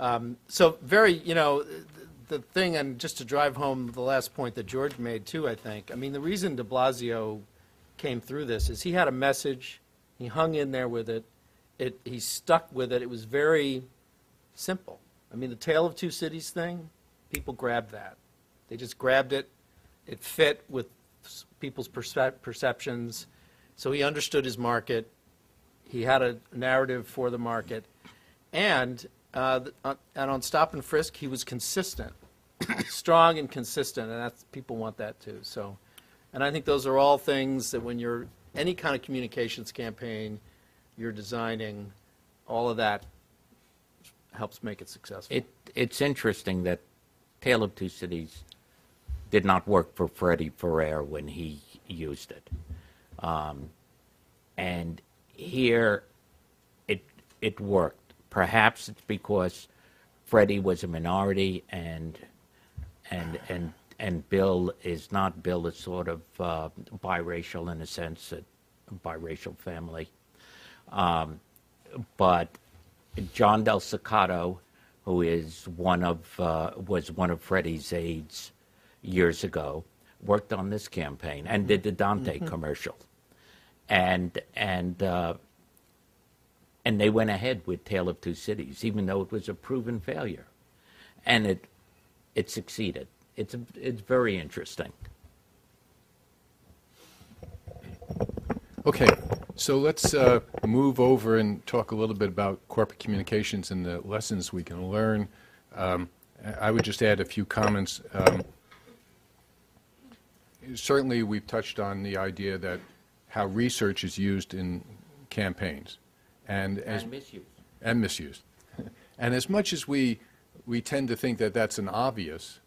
um, so very, you know, the, the thing, and just to drive home the last point that George made too, I think. I mean, the reason De Blasio came through this is he had a message, he hung in there with it, it, he stuck with it. It was very simple. I mean, the Tale of Two Cities thing, people grabbed that. They just grabbed it. It fit with people's percep- perceptions. So he understood his market. He had a narrative for the market. And, uh, on- and on Stop and Frisk, he was consistent, strong and consistent, and that's, people want that too. So, and I think those are all things that when you're, any kind of communications campaign you're designing, all of that helps make it successful. It, it's interesting that Tale of Two Cities did not work for Freddie Ferrer when he used it. Um, and here it, it worked. Perhaps it's because Freddie was a minority and, and, and, and Bill is not. Bill is sort of uh, biracial in a sense, a biracial family. Um, but John Del Cecato, who is one of uh, was one of Freddie's aides years ago, worked on this campaign and did the Dante commercial, and and uh, and they went ahead with Tale of Two Cities, even though it was a proven failure, and it it succeeded. It's a, it's very interesting. Okay, so let's uh, move over and talk a little bit about corporate communications and the lessons we can learn. Um, I I would just add a few comments. Um, Certainly, we've touched on the idea that how research is used in campaigns. And as And misuse. and misused. And as much as we, we tend to think that that's an obvious,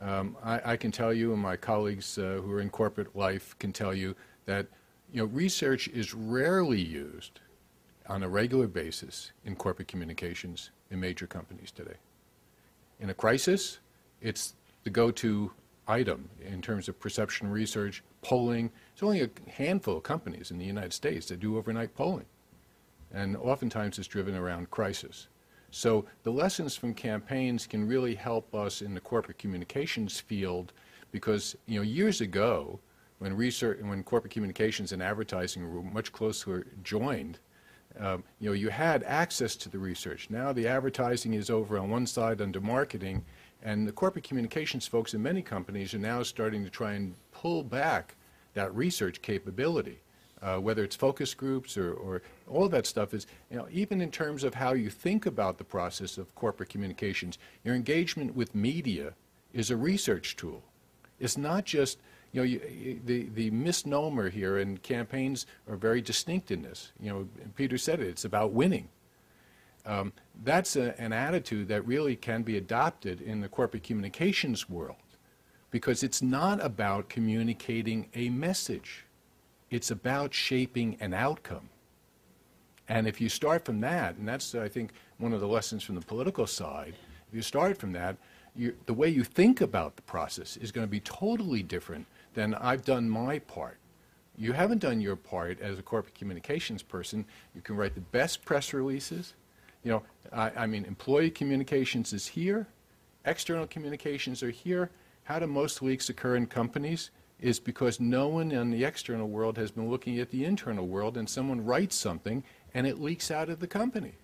um, I, I can tell you, and my colleagues uh, who are in corporate life can tell you that, you know, research is rarely used on a regular basis in corporate communications in major companies today. In a crisis, it's the go-to item in terms of perception research, polling. There's only a handful of companies in the United States that do overnight polling and oftentimes it's driven around crisis. So the lessons from campaigns can really help us in the corporate communications field because, you know, years ago, when research, when corporate communications and advertising were much closer joined, um, you know, you had access to the research. Now the advertising is over on one side under marketing, and the corporate communications folks in many companies are now starting to try and pull back that research capability uh, whether it's focus groups or, or all that stuff is, you know, even in terms of how you think about the process of corporate communications, your engagement with media is a research tool. It's not just, you know, you, the, the misnomer here, and campaigns are very distinct in this. You know, Peter said it, it's about winning. Um, that's a, an attitude that really can be adopted in the corporate communications world because it's not about communicating a message. It's about shaping an outcome. And if you start from that, and that's, I think, one of the lessons from the political side, if you start from that, you, the way you think about the process is going to be totally different than I've done my part. You haven't done your part as a corporate communications person. You can write the best press releases. You know, I, I mean, employee communications is here, external communications are here. How do most leaks occur in companies? Is because no one in the external world has been looking at the internal world, and someone writes something and it leaks out of the company.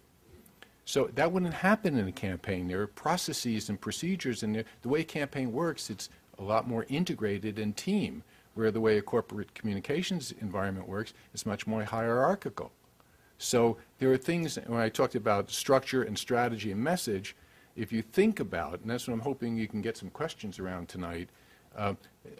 So that wouldn't happen in a campaign. There are processes and procedures, and the, the way a campaign works, it's a lot more integrated and team, where the way a corporate communications environment works is much more hierarchical. So there are things, when I talked about structure and strategy and message, if you think about, and that's what I'm hoping you can get some questions around tonight, uh,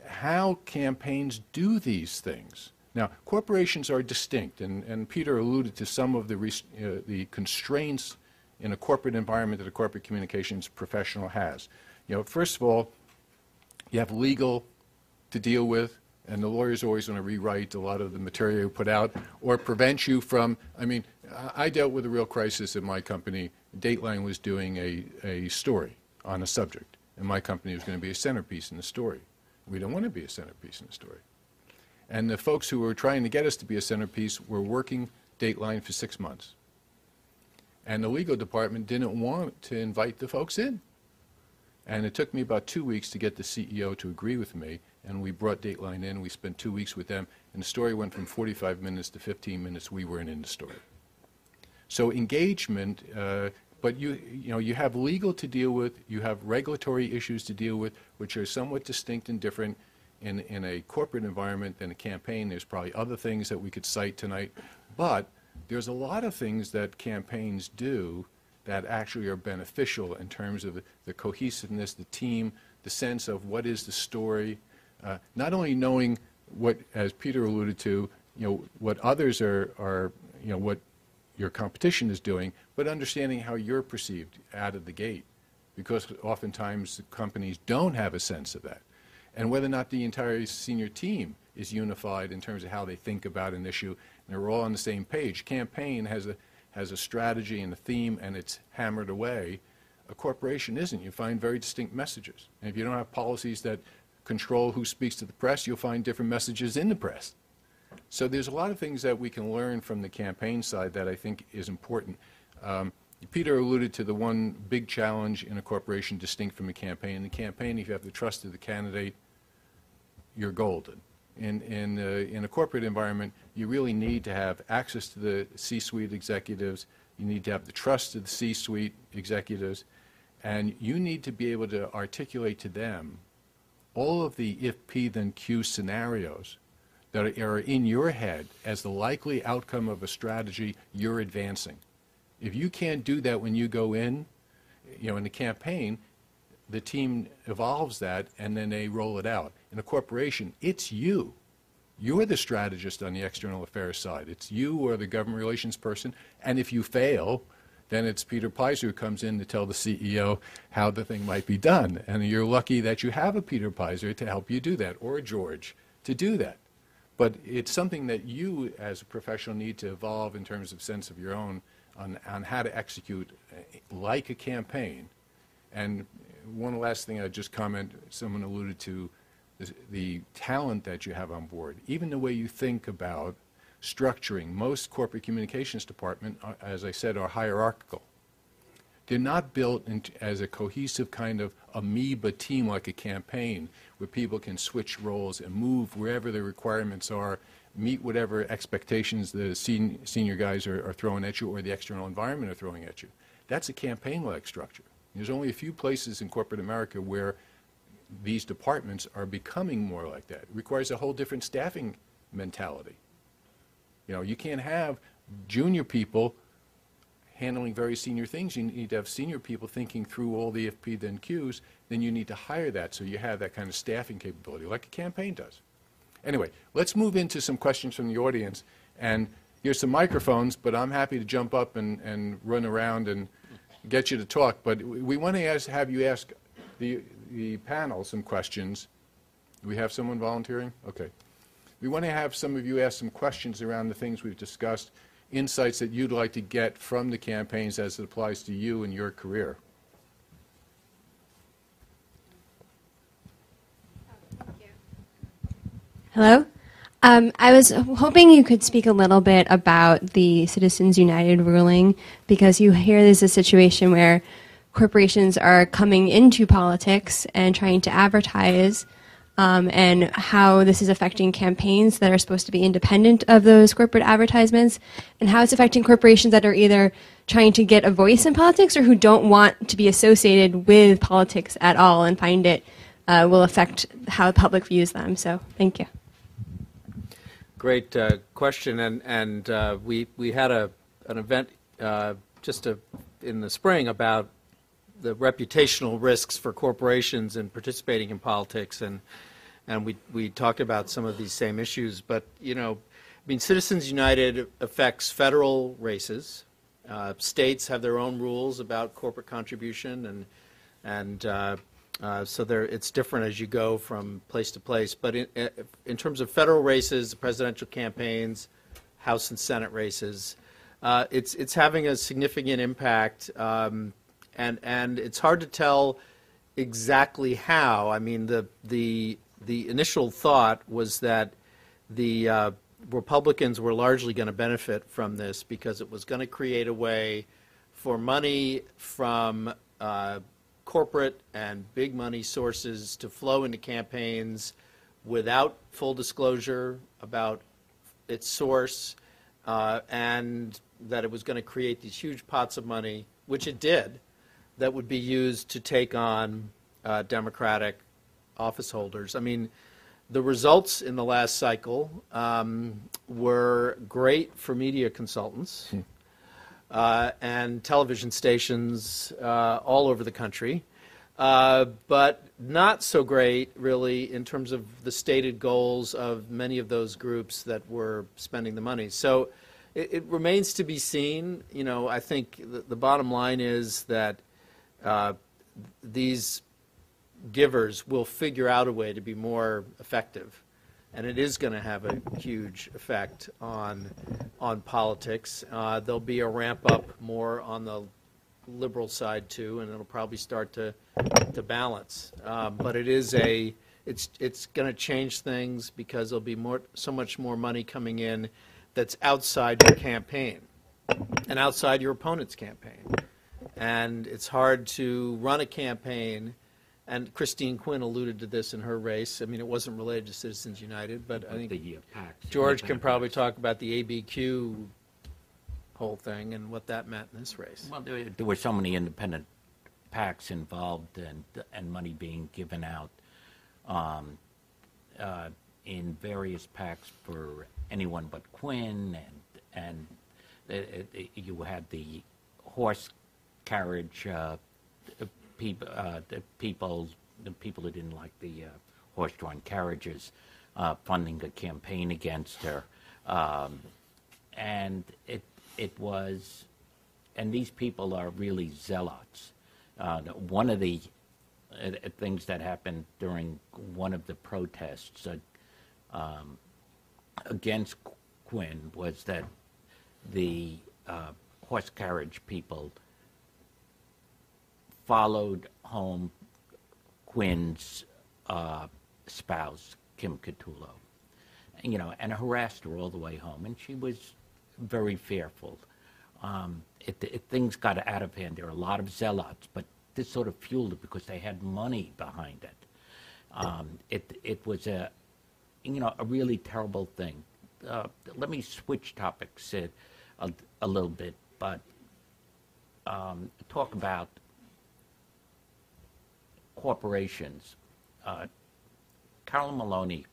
how campaigns do these things. Now, corporations are distinct, and, and Peter alluded to some of the, uh, the constraints in a corporate environment that a corporate communications professional has. You know, first of all, you have legal to deal with, and the lawyers always want to rewrite a lot of the material you put out or prevent you from. I mean, I dealt with a real crisis in my company. Dateline was doing a, a story on a subject, and my company was going to be a centerpiece in the story. We don't want to be a centerpiece in the story. And the folks who were trying to get us to be a centerpiece were working Dateline for six months. And the legal department didn't want to invite the folks in. And it took me about two weeks to get the CEO to agree with me, and we brought Dateline in. We spent two weeks with them, and the story went from 45 minutes to 15 minutes. We weren't in the story. So engagement, uh, but you, you know, you have legal to deal with, you have regulatory issues to deal with, which are somewhat distinct and different in, in a corporate environment than a campaign. There's probably other things that we could cite tonight, but there's a lot of things that campaigns do that actually are beneficial in terms of the cohesiveness, the team, the sense of what is the story, uh, not only knowing what, as Peter alluded to, you know, what others are, are, you know, what your competition is doing, but understanding how you're perceived out of the gate, because oftentimes companies don't have a sense of that, and whether or not the entire senior team is unified in terms of how they think about an issue, and they're all on the same page. Campaign has a has a strategy and a theme, and it's hammered away. A corporation isn't. You find very distinct messages, and if you don't have policies that control who speaks to the press, you'll find different messages in the press. So there's a lot of things that we can learn from the campaign side that I think is important. Um, Peter alluded to the one big challenge in a corporation distinct from a campaign. In the campaign, if you have the trust of the candidate, you're golden. In, in, uh, in a corporate environment, you really need to have access to the C-suite executives. You need to have the trust of the C-suite executives. And you need to be able to articulate to them all of the if P then Q scenarios that are in your head as the likely outcome of a strategy you're advancing. If you can't do that when you go in, you know, in a campaign, the team evolves that and then they roll it out. In a corporation, it's you. You're the strategist on the external affairs side. It's you or the government relations person. And if you fail, then it's Peter Peyser who comes in to tell the CEO how the thing might be done. And you're lucky that you have a Peter Peyser to help you do that, or a George to do that. But it's something that you, as a professional, need to evolve in terms of sense of your own on, on how to execute uh, like a campaign. And one last thing I'd just comment, someone alluded to the talent that you have on board, even the way you think about structuring. Most corporate communications department, uh, as I said, are hierarchical. They're not built as a cohesive kind of amoeba team like a campaign where people can switch roles and move wherever the requirements are, meet whatever expectations the sen- senior guys are, are throwing at you or the external environment are throwing at you. That's a campaign-like structure. There's only a few places in corporate America where these departments are becoming more like that. It requires a whole different staffing mentality. You know, you can't have junior people handling very senior things. You need to have senior people thinking through all the if P then Qs. Then you need to hire that so you have that kind of staffing capability, like a campaign does. Anyway, let's move into some questions from the audience. And here's some microphones, but I'm happy to jump up and, and run around and get you to talk. But we we want to ask, have you ask the, the panel some questions. Do we have someone volunteering? Okay. We want to have some of you ask some questions around the things we've discussed, insights that you'd like to get from the campaigns as it applies to you and your career. Hello. Um, I was hoping you could speak a little bit about the Citizens United ruling because you hear there's a situation where corporations are coming into politics and trying to advertise, um, and how this is affecting campaigns that are supposed to be independent of those corporate advertisements, and how it's affecting corporations that are either trying to get a voice in politics or who don't want to be associated with politics at all and find it uh, will affect how the public views them. So, thank you. Great uh, question, and and uh, we we had a an event uh, just a, in the spring about the reputational risks for corporations in participating in politics, and and we we talked about some of these same issues. But you know, I mean, Citizens United affects federal races. Uh, states have their own rules about corporate contribution, and and uh, uh, so there, it's different as you go from place to place. But in, in terms of federal races, presidential campaigns, House and Senate races, uh, it's it's having a significant impact, um, and and it's hard to tell exactly how. I mean, the the the initial thought was that the uh, Republicans were largely going to benefit from this because it was going to create a way for money from uh, corporate and big money sources to flow into campaigns without full disclosure about its source uh, and that it was going to create these huge pots of money, which it did, that would be used to take on uh, Democratic office holders. I mean, the results in the last cycle um, were great for media consultants uh, and television stations uh, all over the country, uh, but not so great, really, in terms of the stated goals of many of those groups that were spending the money. So it, it remains to be seen. You know, I think the, the bottom line is that uh, these givers will figure out a way to be more effective. And it is going to have a huge effect on, on politics. Uh, there'll be a ramp up more on the liberal side too, and it'll probably start to, to balance. Um, but it is a, it's, it's going to change things because there'll be more, so much more money coming in that's outside your campaign and outside your opponent's campaign. And it's hard to run a campaign, and Christine Quinn alluded to this in her race. I mean, it wasn't related to Citizens United, but I think The uh, PACs, George can probably talk about the ABQ whole thing and what that meant in this race. Well, there, there were so many independent PACs involved and, and money being given out um, uh, in various PACs for anyone but Quinn, and, and it, it, you had the horse carriage uh, people, uh, the people, the people who didn't like the uh, horse-drawn carriages uh, funding a campaign against her. Um, and it it was, and these people are really zealots. Uh, one of the uh, things that happened during one of the protests uh, um, against Quinn was that the horse carriage people followed home Quinn's uh, spouse, Kim Catullo you know, and harassed her all the way home, and she was very fearful. Um, it, it, things got out of hand. There were a lot of zealots, but this sort of fueled it because they had money behind it. Um, it, it was a, you know, a really terrible thing. Uh, let me switch topics a, a, little bit, but um, talk about corporations. Uh, Carol Maloney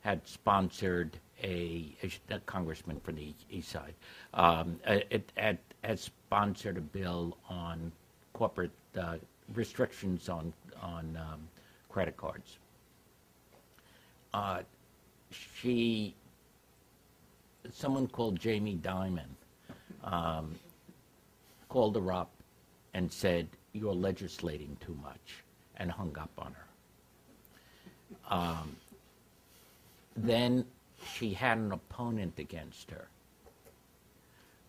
had sponsored a, a congressman from the east side. Um, it had, had sponsored a bill on corporate uh, restrictions on on um, credit cards. Uh, she, someone called Jamie Dimon, um, called her up and said, "You're legislating too much," and hung up on her. Um, then she had an opponent against her,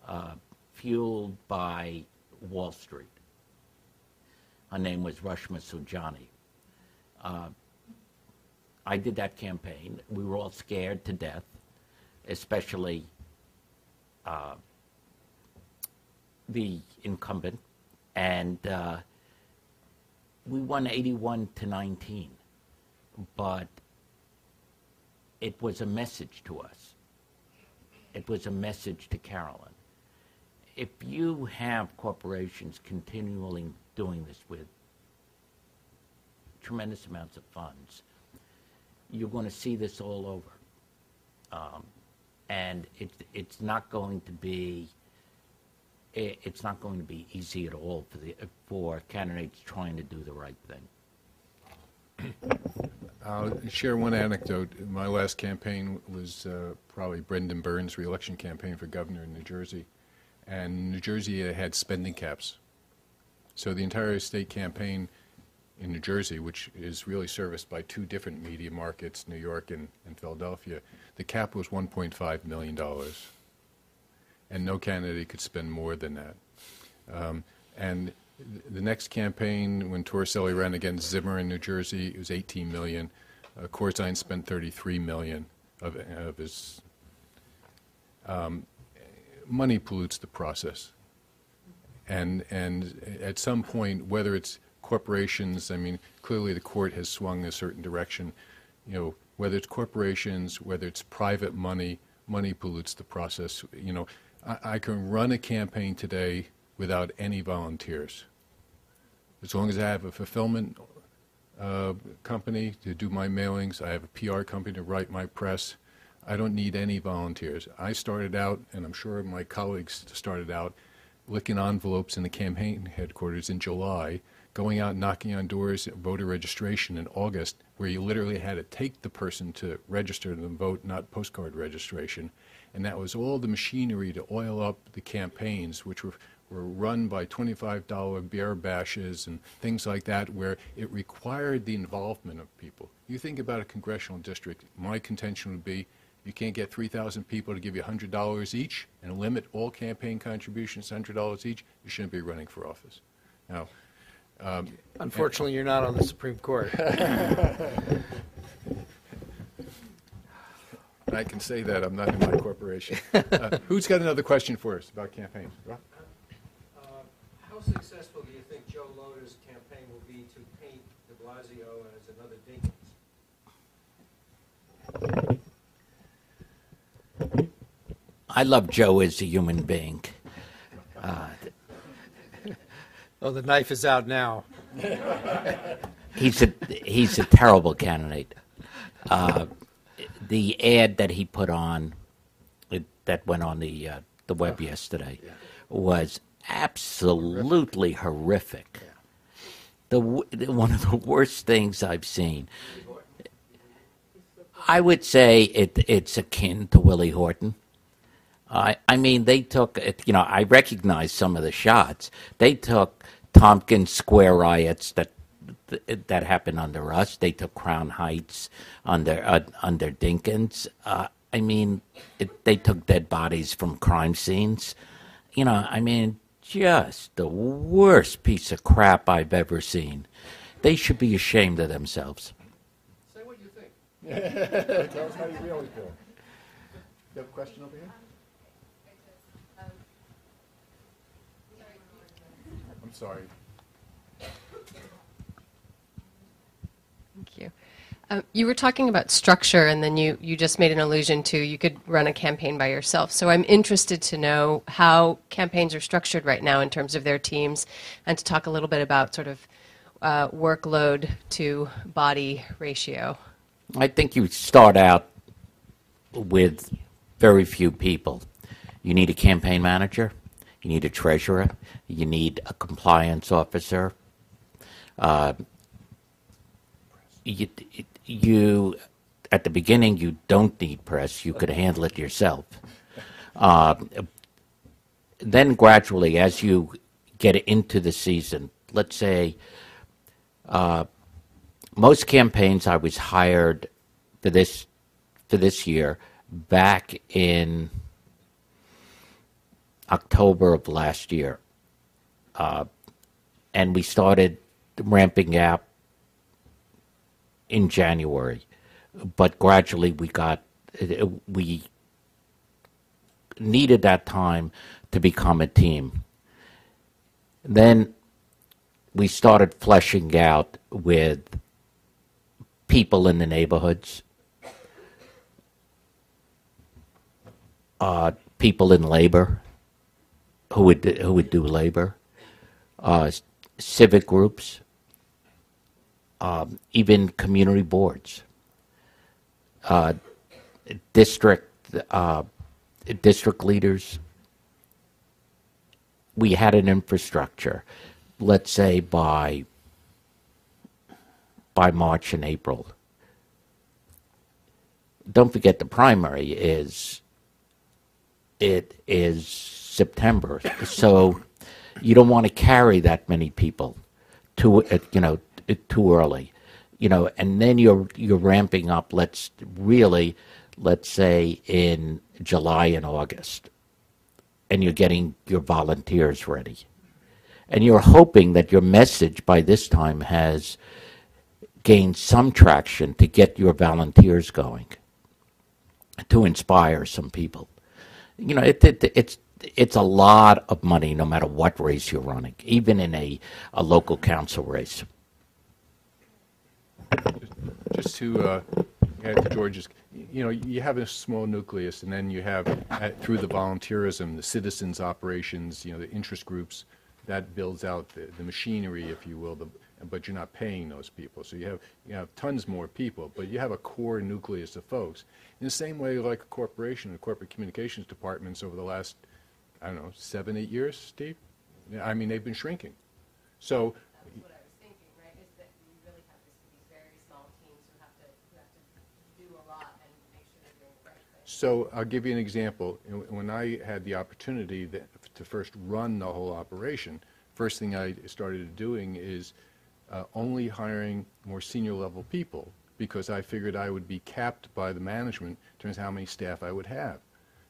uh, fueled by Wall Street. Her name was Reshma Saujani. Uh, I did that campaign. We were all scared to death, especially uh, the incumbent, and uh, we won 81 to 19. But it was a message to us. It was a message to Carolyn. If you have corporations continually doing this with tremendous amounts of funds, you're going to see this all over. Um, and it, it's not going to be it's not going to be easy at all for the for candidates trying to do the right thing. I'll share one anecdote. My last campaign was uh, probably Brendan Byrne's reelection campaign for governor in New Jersey. And New Jersey had spending caps. So the entire state campaign in New Jersey, which is really serviced by two different media markets, New York and, and Philadelphia, the cap was $1.5 million. And no candidate could spend more than that. Um, and the next campaign, when Torricelli ran against Zimmer in New Jersey, it was 18 million. Uh, Corzine spent 33 million of, of his. Um, money pollutes the process, and and at some point, whether it's corporations, I mean, clearly the court has swung a certain direction. You know, whether it's corporations, whether it's private money, money pollutes the process. You know, I, I can run a campaign today without any volunteers. As long as I have a fulfillment uh, company to do my mailings, I have a PR company to write my press. I don't need any volunteers. I started out, and I'm sure my colleagues started out, licking envelopes in the campaign headquarters in July, going out knocking on doors at voter registration in August, where you literally had to take the person to register them vote, not postcard registration. And that was all the machinery to oil up the campaigns, which were, were run by $25 beer bashes and things like that, where it required the involvement of people. You think about a congressional district, my contention would be you can't get 3,000 people to give you $100 each and limit all campaign contributions to $100 each, you shouldn't be running for office. Now, um, Unfortunately, you're not on the Supreme Court. I can say that, I'm not in my corporation. Uh, Who's got another question for us about campaigns? Rob? How successful do you think Joe Lhota's campaign will be to paint de Blasio as another Dinkins? I love Joe as a human being. Oh, the knife is out now. He's a he's a terrible candidate. Uh, the ad that he put on, it, that went on the uh, the web yesterday, was absolutely horrific. The, w- the one of the worst things I've seen. I would say it, it's akin to Willie Horton. I, I mean, they took, you know, I recognize some of the shots. They took Tompkins Square riots that that happened under us. They took Crown Heights under uh, under Dinkins. Uh, I mean, it, they took dead bodies from crime scenes. You know, I mean, just the worst piece of crap I've ever seen. They should be ashamed of themselves. Say what you think. Tell us how you really feel. You have a question over here? I'm sorry. Thank you. Um, you were talking about structure, and then you, you just made an allusion to you could run a campaign by yourself. So I'm interested to know how campaigns are structured right now in terms of their teams, and to talk a little bit about sort of uh, workload to body ratio. I think you start out with very few people. You need a campaign manager, you need a treasurer, you need a compliance officer. Uh, you, you, at the beginning, you don't need press. You could handle it yourself. Uh, then gradually, as you get into the season, let's say most campaigns I was hired for this for this year back in October of last year, uh, and we started ramping up in January, but gradually we got we needed that time to become a team. Then we started fleshing out with people in the neighborhoods, uh, people in labor who would who would do labor, uh, civic groups, um, even community boards, uh, district uh, district leaders. We had an infrastructure let's say by by March and April. Don't forget the primary is it is September, so you don't want to carry that many people to uh, you know too early, you know, and then you're you're ramping up. Let's really let's say in July and August, and you're getting your volunteers ready and you're hoping that your message by this time has gained some traction to get your volunteers going, to inspire some people. You know, it, it, it's it's a lot of money, no matter what race you're running, even in a, a local council race. Just to uh, add to George's, you know, you have a small nucleus, and then you have, uh, through the volunteerism, the citizens' operations, you know, the interest groups, that builds out the, the machinery, if you will, the, but you're not paying those people. So you have, you have tons more people, but you have a core nucleus of folks. In the same way, like a corporation, the corporate communications departments over the last, I don't know, seven, eight years, Steve? I mean, they've been shrinking. So That's what I was thinking, right, is that you really have this, these very small teams who have to, who have to do a lot and make sure they're doing the right thing. So I'll give you an example. When I had the opportunity that- to first run the whole operation, first thing I started doing is uh, only hiring more senior level people because I figured I would be capped by the management in terms of how many staff I would have.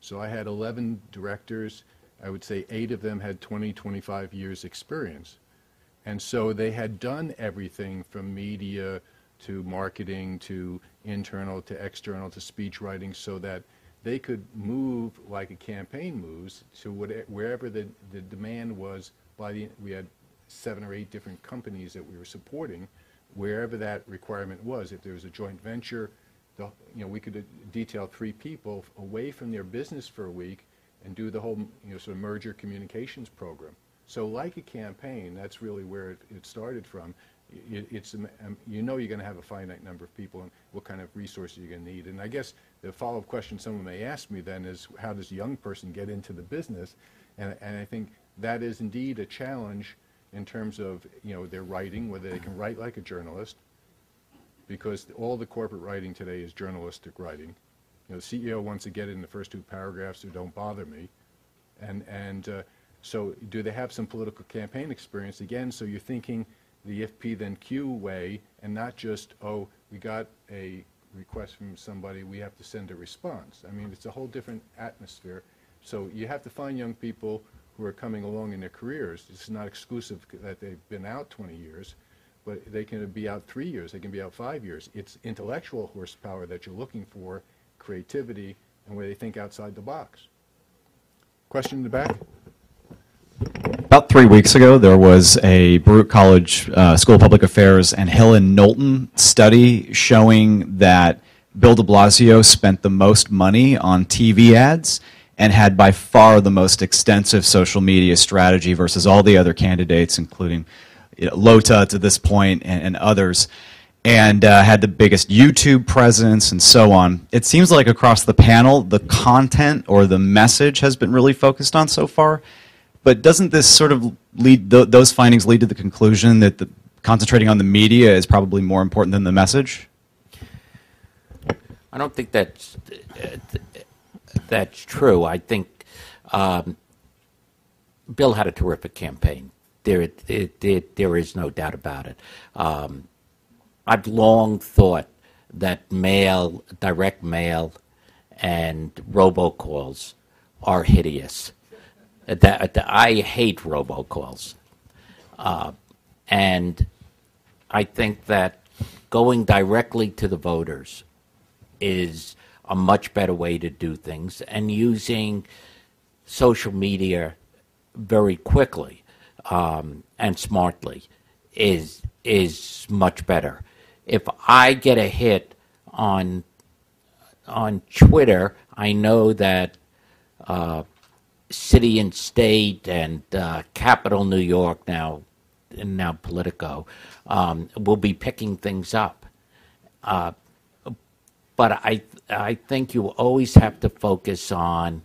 So I had 11 directors. I would say eight of them had 20, 25 years' experience. And so they had done everything from media to marketing to internal to external to speech writing so that they could move like a campaign moves to whate- wherever the, the demand was by the, we had seven or eight different companies that we were supporting, wherever that requirement was. If there was a joint venture, the, you know, we could uh, detail three people away from their business for a week and do the whole, you know, sort of merger communications program. So like a campaign, that's really where it, it started from. It, it's, um, um, you know you're going to have a finite number of people and what kind of resources you're going to need. And I guess the follow-up question someone may ask me then is, how does a young person get into the business? And, and I think that is indeed a challenge in terms of, you know, their writing, whether they can write like a journalist, because all the corporate writing today is journalistic writing. You know, the CEO wants to get in the first two paragraphs, so don't bother me. And, and uh, so do they have some political campaign experience? Again, so you're thinking the if P then Q way and not just, oh, we got a request from somebody, we have to send a response. I mean, it's a whole different atmosphere. So you have to find young people who are coming along in their careers. It's not exclusive that they've been out 20 years, but they can be out three years, they can be out five years. It's intellectual horsepower that you're looking for, creativity, and where they think outside the box. Question in the back? About three weeks ago, there was a Baruch College uh, School of Public Affairs and Helen Knowlton study showing that Bill de Blasio spent the most money on TV ads and had by far the most extensive social media strategy versus all the other candidates, including you know, Lhota to this point and, and others, and uh, had the biggest YouTube presence and so on. It seems like across the panel, the content or the message has been really focused on so far. But doesn't this sort of lead, th- those findings lead to the conclusion that the, concentrating on the media is probably more important than the message? I don't think that's that's true. I think um, Bill had a terrific campaign. There, it, it, there is no doubt about it. Um, I've long thought that mail, direct mail, and robocalls are hideous. That, that I hate robocalls, uh, and I think that going directly to the voters is a much better way to do things and using social media very quickly um, and smartly is is much better. If I get a hit on on Twitter, I know that uh, City and State and uh, Capital New York now and now Politico um, will be picking things up. Uh, but I I think you always have to focus on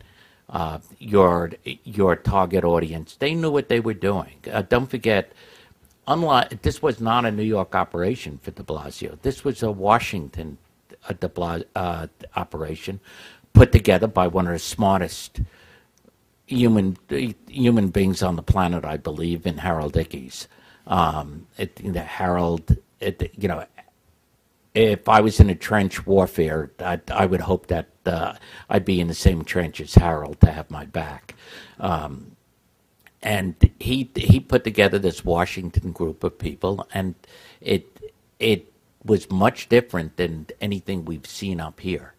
uh, your your target audience. They knew what they were doing. Uh, don't forget, unlike this was not a New York operation for De Blasio. This was a Washington uh, De Blas, uh, operation put together by one of the smartest human human beings on the planet, I believe, in Harold Ickes. Um, it, the Harold, it, you know, if I was in a trench warfare, I, I would hope that uh, I'd be in the same trench as Harold to have my back. Um, and he he put together this Washington group of people, and it it was much different than anything we've seen up here.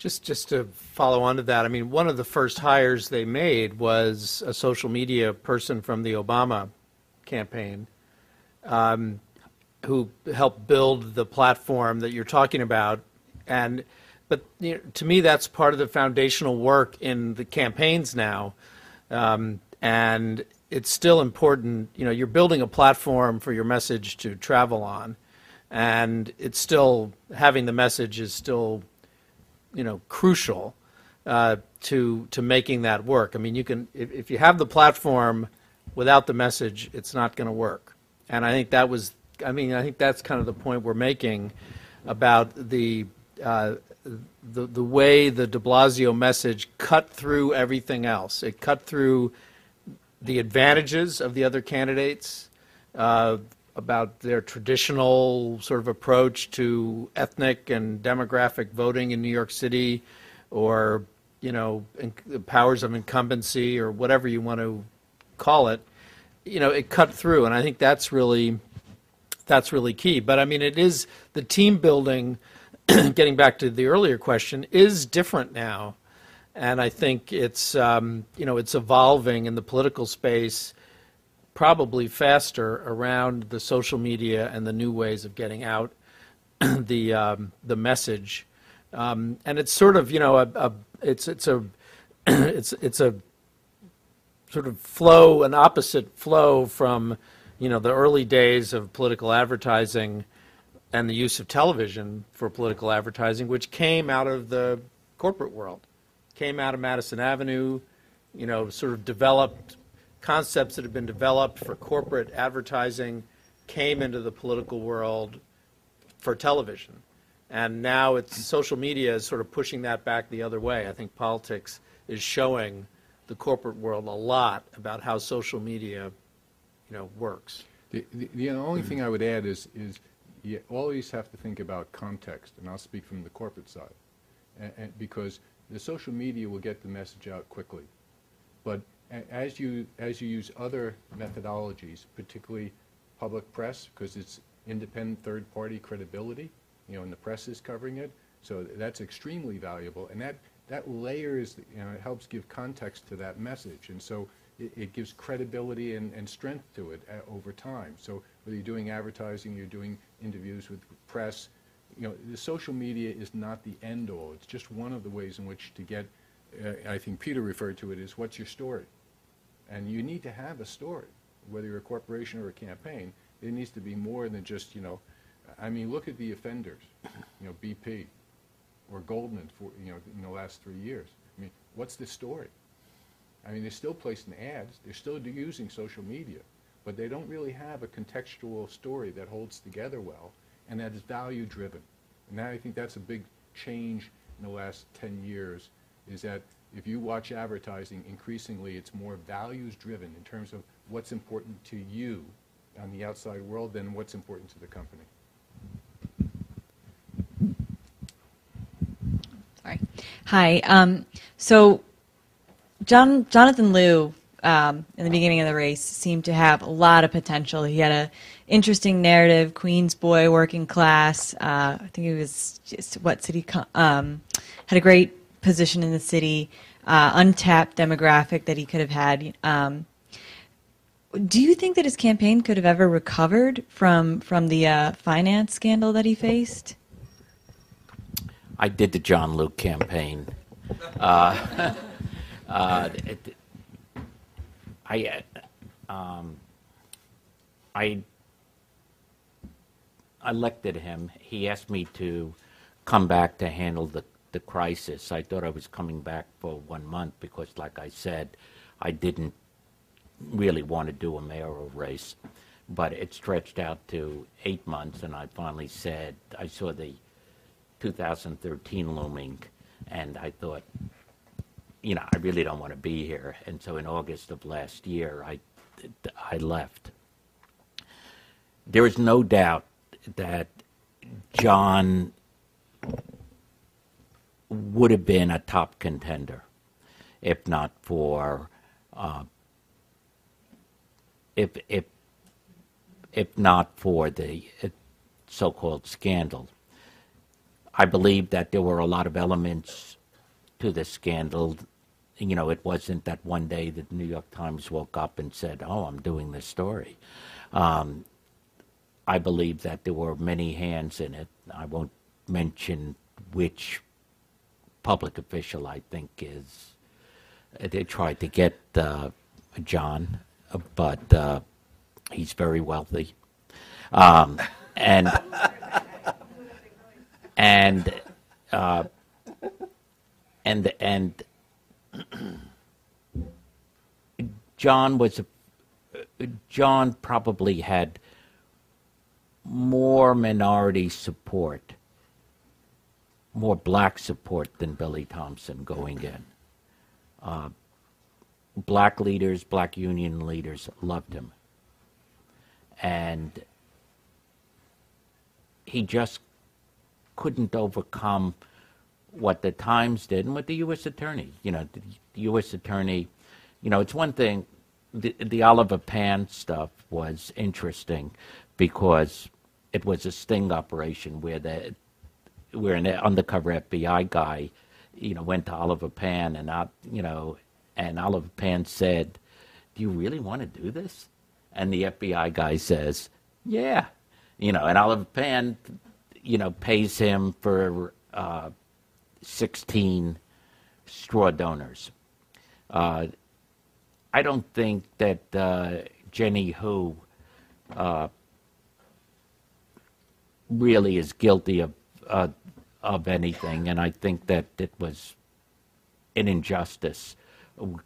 Just, just to follow on to that, I mean, one of the first hires they made was a social media person from the Obama campaign. Um, who helped build the platform that you're talking about. And, but you know, to me, that's part of the foundational work in the campaigns now. Um, and it's still important, you know, you're building a platform for your message to travel on. And it's still, having the message is still, you know, crucial uh, to, to making that work. I mean, you can, if, if you have the platform without the message, it's not going to work. And I think that was, I mean, I think that's kind of the point we're making about the, uh, the, the way the de Blasio message cut through everything else. It cut through the advantages of the other candidates, uh, about their traditional sort of approach to ethnic and demographic voting in New York City, or you know, powers of incumbency, or whatever you want to call it. You know, it cut through, and I think that's really that's really key. But I mean, it is the team building. getting back to the earlier question, is different now and I think it's um, you know it's evolving in the political space probably faster around the social media and the new ways of getting out the um, the message, um, and it's sort of you know a, a it's it's a it's it's a sort of flow an opposite flow from you know the early days of political advertising and the use of television for political advertising, which came out of the corporate world came out of Madison Avenue, you know, sort of developed concepts that have been developed for corporate advertising came into the political world for television. And now it's social media is sort of pushing that back the other way. I think politics is showing the corporate world a lot about how social media, you know, works. The, the, the only thing I would add is, is you always have to think about context, and I'll speak from the corporate side. And, and because the social media will get the message out quickly. But as you, as you use other methodologies, particularly public press, because it's independent third-party credibility, you know, and the press is covering it, so that's extremely valuable. And that, that layers, you know, it helps give context to that message. And so it, it gives credibility and, and strength to it uh, over time. So whether you're doing advertising, you're doing interviews with press, you know, the social media is not the end all. It's just one of the ways in which to get, uh, I think Peter referred to it as what's your story? And you need to have a story, whether you're a corporation or a campaign. It needs to be more than just, you know, I mean, look at the offenders, you know, BP or Goldman for, you know, in the last three years. I mean, what's the story? I mean, they're still placing ads, they're still using social media, but they don't really have a contextual story that holds together well and that is value driven. And I think that's a big change in the last 10 years is that if you watch advertising, increasingly it's more values driven in terms of what's important to you on the outside world than what's important to the company. Sorry. Hi. Um, so, John, Jonathan Liu, um, in the beginning of the race, seemed to have a lot of potential. He had a interesting narrative, Queens boy, working class. Uh, I think he was just what city um, had a great position in the city, uh, untapped demographic that he could have had. Um, do you think that his campaign could have ever recovered from from the uh, finance scandal that he faced? I did the John Liu campaign. Uh, uh, it, I, uh, um, I elected him, he asked me to come back to handle the, the crisis. I thought I was coming back for one month because, like I said, I didn't really want to do a mayoral race. But it stretched out to eight months, and I finally said, I saw the 2013 looming, and I thought, you know, I really don't want to be here. And so in August of last year, I, I left. There is no doubt that John would have been a top contender if not for uh, if if if not for the uh, so-called scandal. I believe that there were a lot of elements to the scandal. You know, it wasn't that one day the New York Times woke up and said, "Oh, I'm doing this story." Um, I believe that there were many hands in it. I won't mention which public official I think is. They tried to get uh, John, but uh, he's very wealthy, um, and and uh, and and John was a John probably had more minority support, more black support than Billy Thompson going in. Uh, black leaders, black union leaders loved him. And he just couldn't overcome what the Times did and what the U.S. Attorney, you know, the U.S. Attorney, you know, it's one thing, the, the Oliver Pan stuff was interesting because it was a sting operation where the, where an undercover FBI guy, you know, went to Oliver Pan and, I, you know, and Oliver Pan said, do you really want to do this? And the FBI guy says, yeah, you know, and Oliver Pan, you know, pays him for uh, 16 straw donors. Uh, I don't think that uh, Jenny Hou uh, really is guilty of uh, of anything, and I think that it was an injustice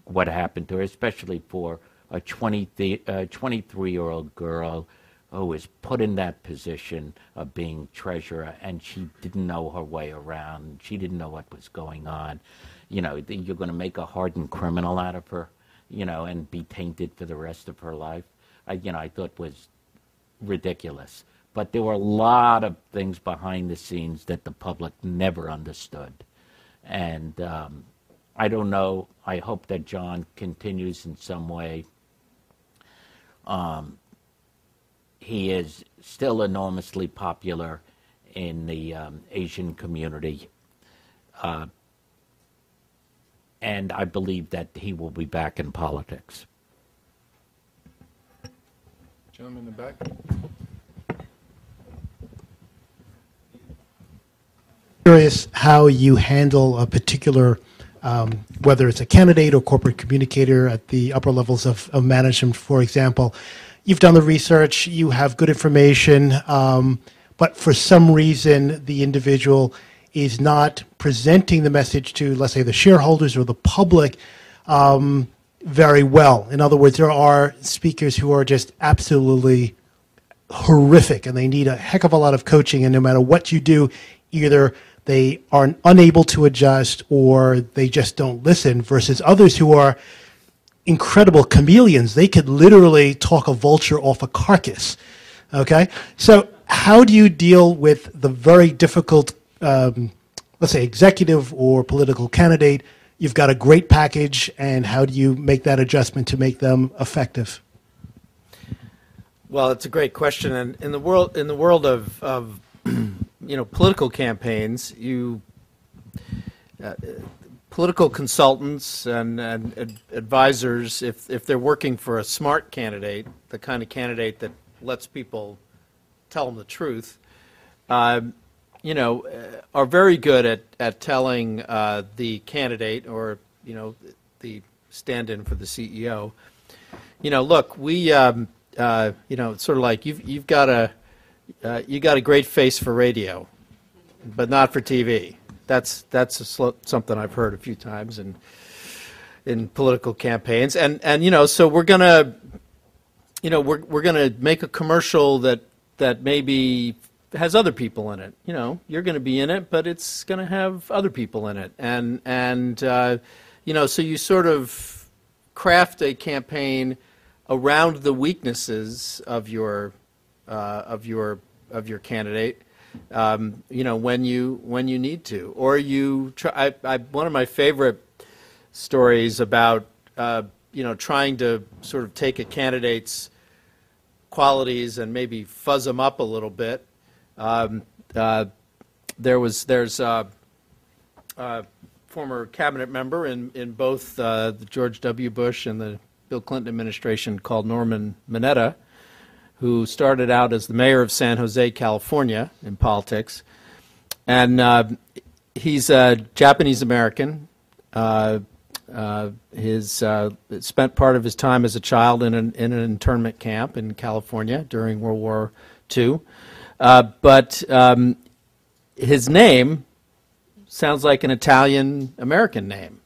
what happened to her, especially for a 20, uh, 23 year old girl who was put in that position of being treasurer and she didn't know her way around. She didn't know what was going on. You know, you're going to make a hardened criminal out of her, you know, and be tainted for the rest of her life. I, you know, I thought was ridiculous. But there were a lot of things behind the scenes that the public never understood. And um, I don't know. I hope that John continues in some way. Um, he is still enormously popular in the um, Asian community. Uh, and I believe that he will be back in politics. Gentleman in the back. Curious how you handle a particular, um, whether it's a candidate or corporate communicator at the upper levels of, of management, for example. You've done the research, you have good information, um, but for some reason the individual is not presenting the message to, let's say, the shareholders or the public um, very well. In other words, there are speakers who are just absolutely horrific and they need a heck of a lot of coaching and no matter what you do either they are unable to adjust or they just don't listen versus others who are incredible chameleons. They could literally talk a vulture off a carcass okay? So how do you deal with the very difficult um, let's say executive or political candidate? You've got a great package and how do you make that adjustment to make them effective? Well, it's a great question, and in the world in the world of, of you know political campaigns, you uh, political consultants and, and ad- advisors, if if they're working for a smart candidate, the kind of candidate that lets people tell them the truth, um, you know, uh, are very good at at telling uh, the candidate or you know the stand-in for the CEO you know, look, we, um, uh, you know, it's sort of like you've you've got a uh, you got a great face for radio, but not for TV. That's that's something I've heard a few times in in political campaigns, and and you know, so we're gonna, you know, we're we're gonna make a commercial that that maybe has other people in it. You know, you're going to be in it, but it's going to have other people in it, and and uh, you know, so you sort of craft a campaign around the weaknesses of your of your of your candidate. Um, you know when you when you need to, or you try. I, I, one of my favorite stories about uh, you know trying to sort of take a candidate's qualities and maybe fuzz them up a little bit. Um, uh, there was there's uh, uh, former cabinet member in in both uh, the George W. Bush and the Bill Clinton administration called Norman Mineta, who started out as the mayor of San Jose, California, in politics. And uh, he's a Japanese American. Uh, uh, his uh, spent part of his time as a child in an, in an internment camp in California during World War II. Uh, but um, his name sounds like an Italian American name,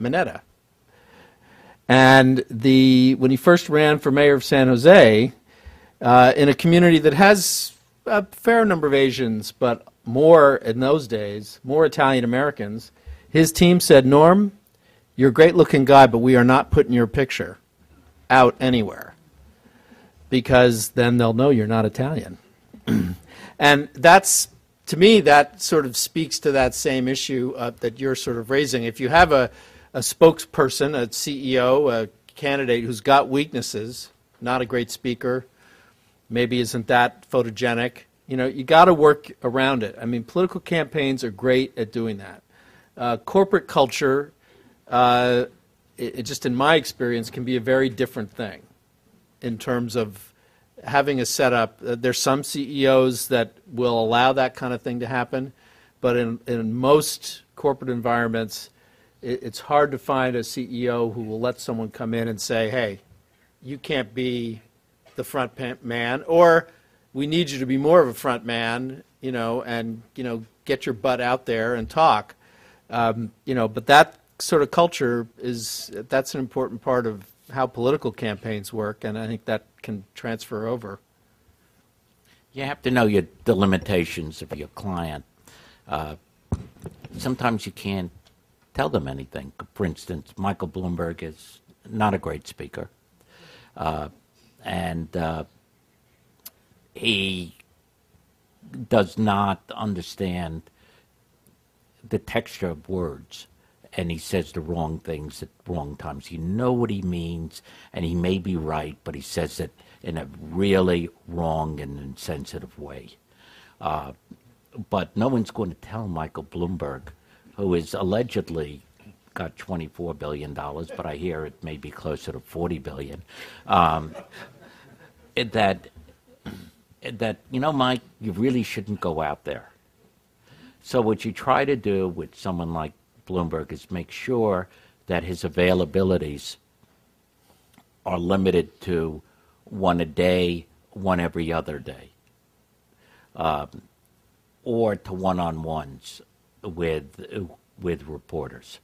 Mineta. And the when he first ran for mayor of San Jose, uh, in a community that has a fair number of Asians, but more in those days, more Italian Americans, his team said, Norm, you're a great looking guy, but we are not putting your picture out anywhere because then they'll know you're not Italian. and that's, to me, that sort of speaks to that same issue uh, that you're sort of raising. If you have a, a spokesperson, a CEO, a candidate who's got weaknesses, not a great speaker, maybe isn't that photogenic, you know, you got to work around it. I mean, political campaigns are great at doing that. Uh, corporate culture, uh, it, it just in my experience, can be a very different thing in terms of having a setup. Uh, there's some CEOs that will allow that kind of thing to happen, but in, in most corporate environments, it, it's hard to find a CEO who will let someone come in and say, hey, you can't be the front man, or we need you to be more of a front man, you know, and, you know, get your butt out there and talk. Um, you know, but that sort of culture is, that's an important part of how political campaigns work, and I think that can transfer over. You have to know your, the limitations of your client. Uh, sometimes you can't tell them anything. For instance, Michael Bloomberg is not a great speaker. Uh, and uh, he does not understand the texture of words and he says the wrong things at wrong times. You know what he means, and he may be right, but he says it in a really wrong and insensitive way. Uh, but no one's going to tell Michael Bloomberg, who is allegedly got $24 billion, but I hear it may be closer to 40 billion, um, that, that, you know, Mike, you really shouldn't go out there. So what you try to do with someone like Bloomberg is make sure that his availabilities are limited to one a day, one every other day, um, or to one-on-ones with with reporters.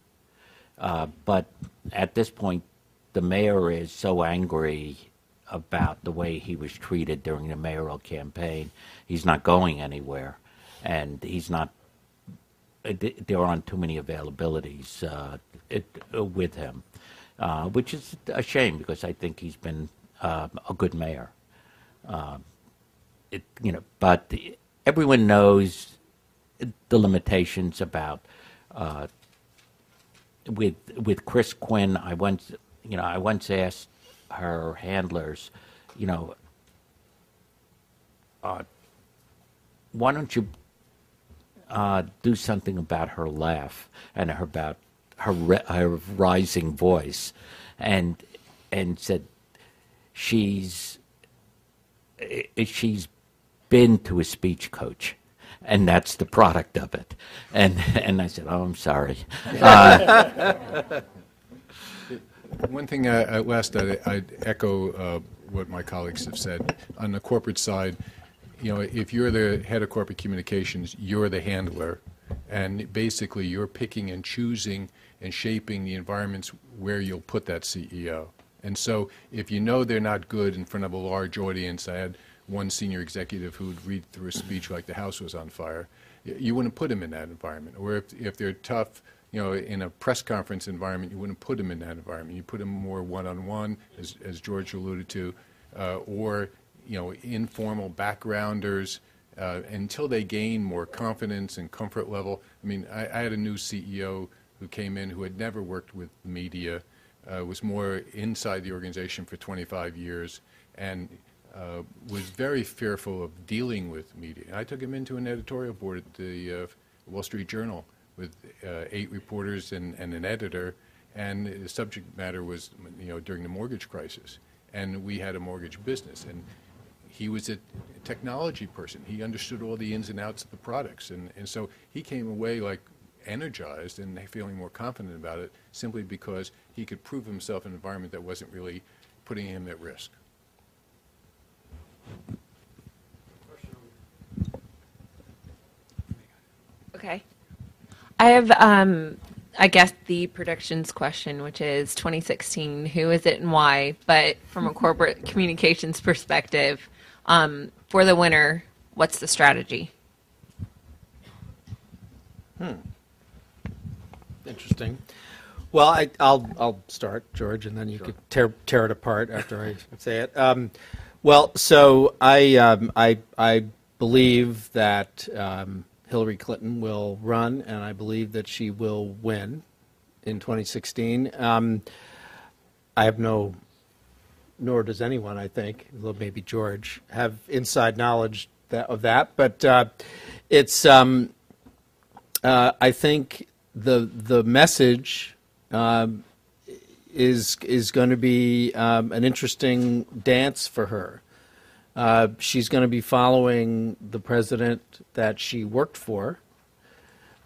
Uh, but at this point, the mayor is so angry about the way he was treated during the mayoral campaign. He's not going anywhere, and he's not uh, there aren't too many availabilities uh, it, uh, with him, uh, which is a shame because I think he's been uh, a good mayor. Uh, it, you know, but everyone knows the limitations about with with Chris Quinn. I once, you know, I once asked her handlers, you know, why don't you uh, do something about her laugh and her about her her rising voice, and and said she's she's been to a speech coach. And that's the product of it. And, and I said, Oh, I'm sorry. Uh, One thing, uh, last, I'd, I'd echo uh, what my colleagues have said. On the corporate side, you know, if you're the head of corporate communications, you're the handler. And basically, you're picking and choosing and shaping the environments where you'll put that CEO. And so, if you know they're not good in front of a large audience, I had one senior executive who'd read through a speech like the house was on fire. You wouldn't put him in that environment. Or if, if they're tough, you know, in a press conference environment, you wouldn't put him in that environment. You put him more one-on-one, as, as George alluded to, uh, or you know, informal backgrounders uh, until they gain more confidence and comfort level. I mean, I, I, had a new CEO who came in who had never worked with media, uh, was more inside the organization for 25 years, and uh, was very fearful of dealing with media. I took him into an editorial board at the uh, Wall Street Journal with uh, eight reporters and, and an editor, and the subject matter was, you know, during the mortgage crisis, and we had a mortgage business, and he was a technology person. He understood all the ins and outs of the products. And, and so he came away like energized and feeling more confident about it simply because he could prove himself in an environment that wasn't really putting him at risk. Okay. I have, um, I guess, the predictions question, which is 2016. Who is it and why? But from a corporate communications perspective, um, for the winner, what's the strategy? Hmm. Interesting. Well, I, I'll I'll start, George, and then you could tear tear it apart after I say it. Um, well, so I um, I I believe that um, Hillary Clinton will run, and I believe that she will win in 2016. Um, I have no, nor does anyone, I think, although maybe George, have inside knowledge that, of that. But uh, it's um, uh, I think the the message um, is is going to be um, an interesting dance for her. Uh, she's going to be following the president that she worked for,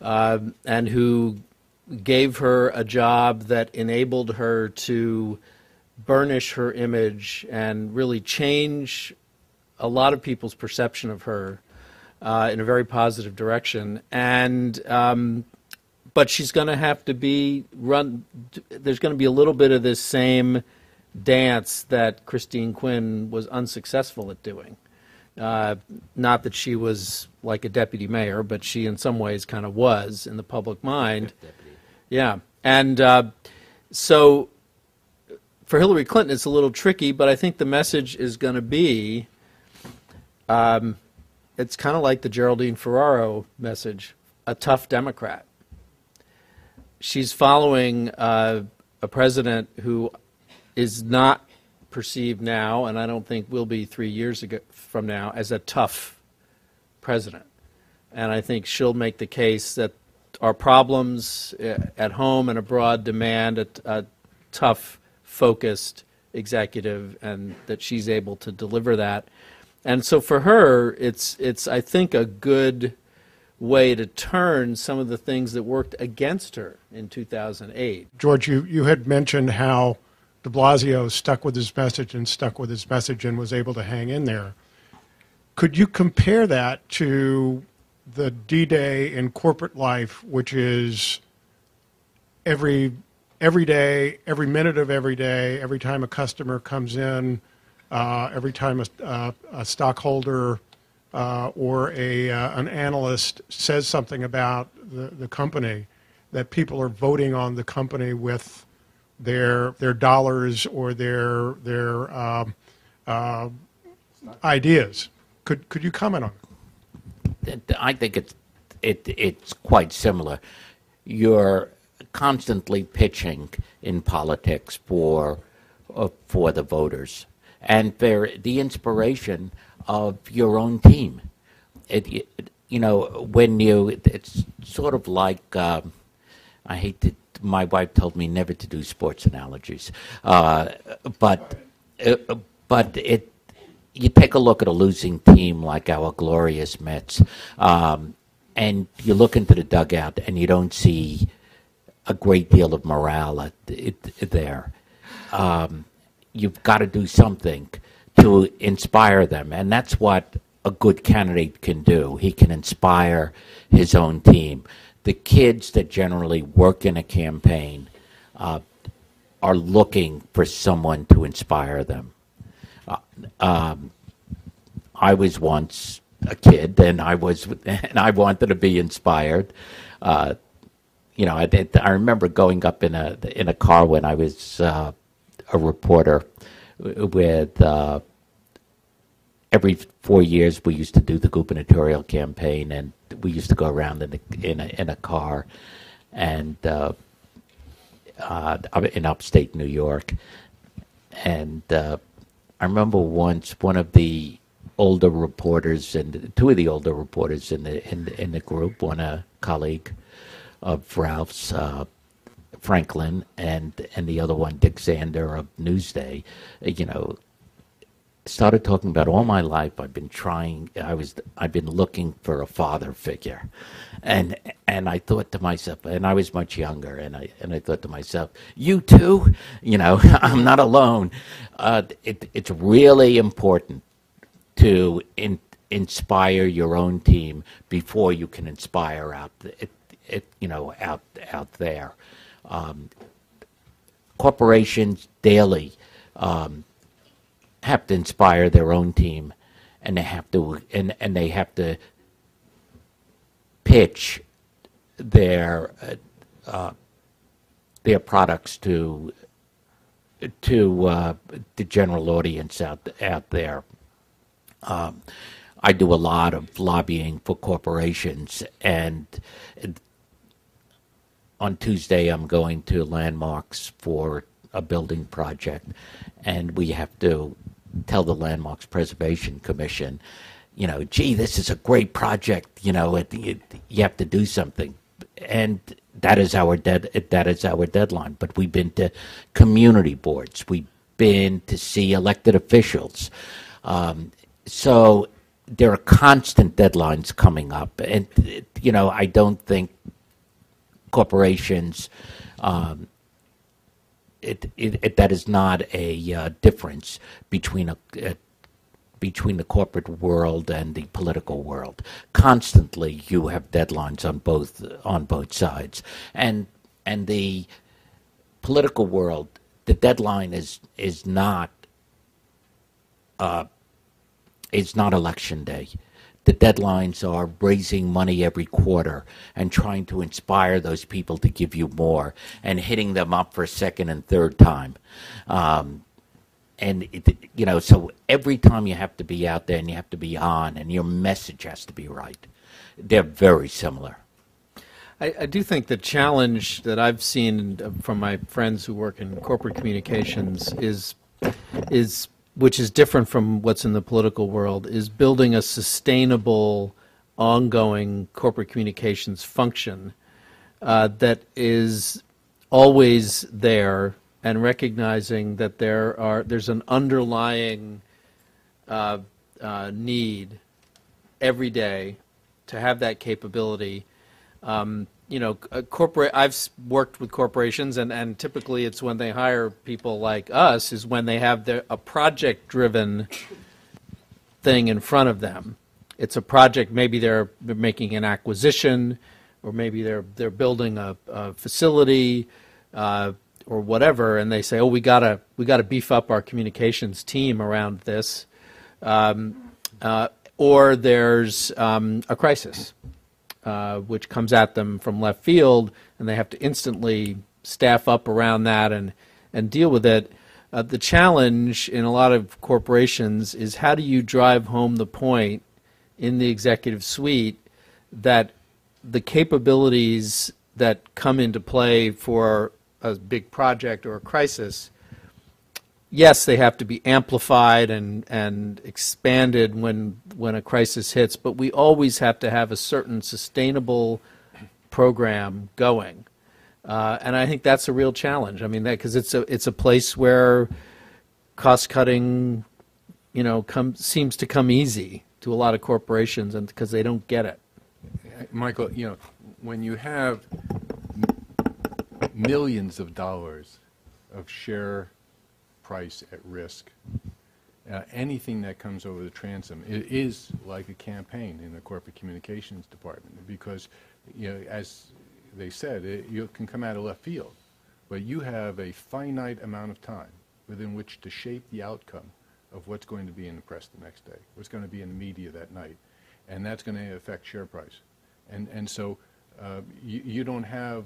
um, and who gave her a job that enabled her to burnish her image and really change a lot of people's perception of her uh, in a very positive direction. And um, but she's going to have to be run. There's going to be a little bit of this same dance that Christine Quinn was unsuccessful at doing. Uh, not that she was like a deputy mayor, but she in some ways kind of was in the public mind. Yeah, and uh, so for Hillary Clinton, it's a little tricky, but I think the message is going to be. Um, it's kind of like the Geraldine Ferraro message, a tough Democrat. She's following uh, a president who is not perceived now, and I don't think will be three years ago, from now, as a tough president. And I think she'll make the case that our problems uh, at home and abroad demand a, a tough, focused executive, and that she's able to deliver that. And so for her, it's, it's I think, a good way to turn some of the things that worked against her in 2008. George, you, you had mentioned how de Blasio stuck with his message and stuck with his message and was able to hang in there. Could you compare that to the D Day in corporate life, which is every, every day, every minute of every day, every time a customer comes in, uh, every time a, uh, a stockholder uh, or a, uh, an analyst says something about the, the company, that people are voting on the company with their their dollars or their their um, uh, ideas. Could could you comment on? It? I think it's it it's quite similar. You're constantly pitching in politics for uh, for the voters and for the inspiration of your own team. It, it, you know, when you, it's sort of like, um, I hate that my wife told me never to do sports analogies, uh, but, uh, but it, you take a look at a losing team like our glorious Mets, um, and you look into the dugout and you don't see a great deal of morale at, there. Um, you've got to do something to inspire them. And that's what a good candidate can do. He can inspire his own team. The kids that generally work in a campaign uh, are looking for someone to inspire them. Uh, um, I was once a kid, and I was, and I wanted to be inspired. Uh, you know, I, I, remember going up in a in a car when I was uh, a reporter with uh, every four years we used to do the gubernatorial campaign, and we used to go around in in a, in a car, and uh, uh, in upstate New York, and uh, I remember once one of the older reporters and two of the older reporters in the in, in the group, one a colleague of Ralph's. Uh, Franklin and and the other one Dick Zander of Newsday, you know, started talking about all my life I've been trying I was I've been looking for a father figure. And and I thought to myself and I was much younger and I and I thought to myself you too you know I'm not alone. Uh, it, it's really important to in, inspire your own team before you can inspire out it, it you know out out there. Um, corporations daily um, have to inspire their own team, and they have to and and they have to pitch their uh, uh, their products to to uh, the general audience out out there. Um, I do a lot of lobbying for corporations, and on Tuesday I'm going to Landmarks for a building project, and we have to tell the Landmarks Preservation Commission, you know, gee, this is a great project. You know, it, it, you have to do something, and that is our dead. That is our deadline. But we've been to community boards. We've been to see elected officials. Um, so there are constant deadlines coming up, and you know, I don't think corporations. Um, it, it, it, that is not a uh, difference between a, a, between the corporate world and the political world. Constantly, you have deadlines on both on both sides, and and the political world, the deadline is is not uh, is not election day the deadlines are raising money every quarter and trying to inspire those people to give you more and hitting them up for a second and third time. Um, and, it, you know, so every time you have to be out there and you have to be on and your message has to be right. They're very similar. I, I do think the challenge that I've seen from my friends who work in corporate communications is is which is different from what's in the political world, is building a sustainable, ongoing corporate communications function uh, that is always there and recognizing that there are there's an underlying uh, uh, need every day to have that capability. Um, you know, corporate. I've worked with corporations, and, and typically it's when they hire people like us is when they have their, a project-driven thing in front of them. It's a project. Maybe they're making an acquisition, or maybe they're they're building a, a facility, uh, or whatever, and they say, "Oh, we gotta we gotta beef up our communications team around this," um, uh, or there's um, a crisis uh, which comes at them from left field, and they have to instantly staff up around that and, and deal with it. Uh, the challenge in a lot of corporations is how do you drive home the point in the executive suite that the capabilities that come into play for a big project or a crisis yes, they have to be amplified and, and expanded when, when a crisis hits, but we always have to have a certain sustainable program going. Uh, and I think that's a real challenge. I mean, because it's a, it's a place where cost cutting, you know, come, seems to come easy to a lot of corporations and because they don't get it. Michael, you know, when you have millions of dollars of share price at risk. Uh, anything that comes over the transom it is like a campaign in the corporate communications department because, you know, as they said, it, you can come out of left field, but you have a finite amount of time within which to shape the outcome of what's going to be in the press the next day, what's going to be in the media that night, and that's going to affect share price. And and so uh, you, you don't have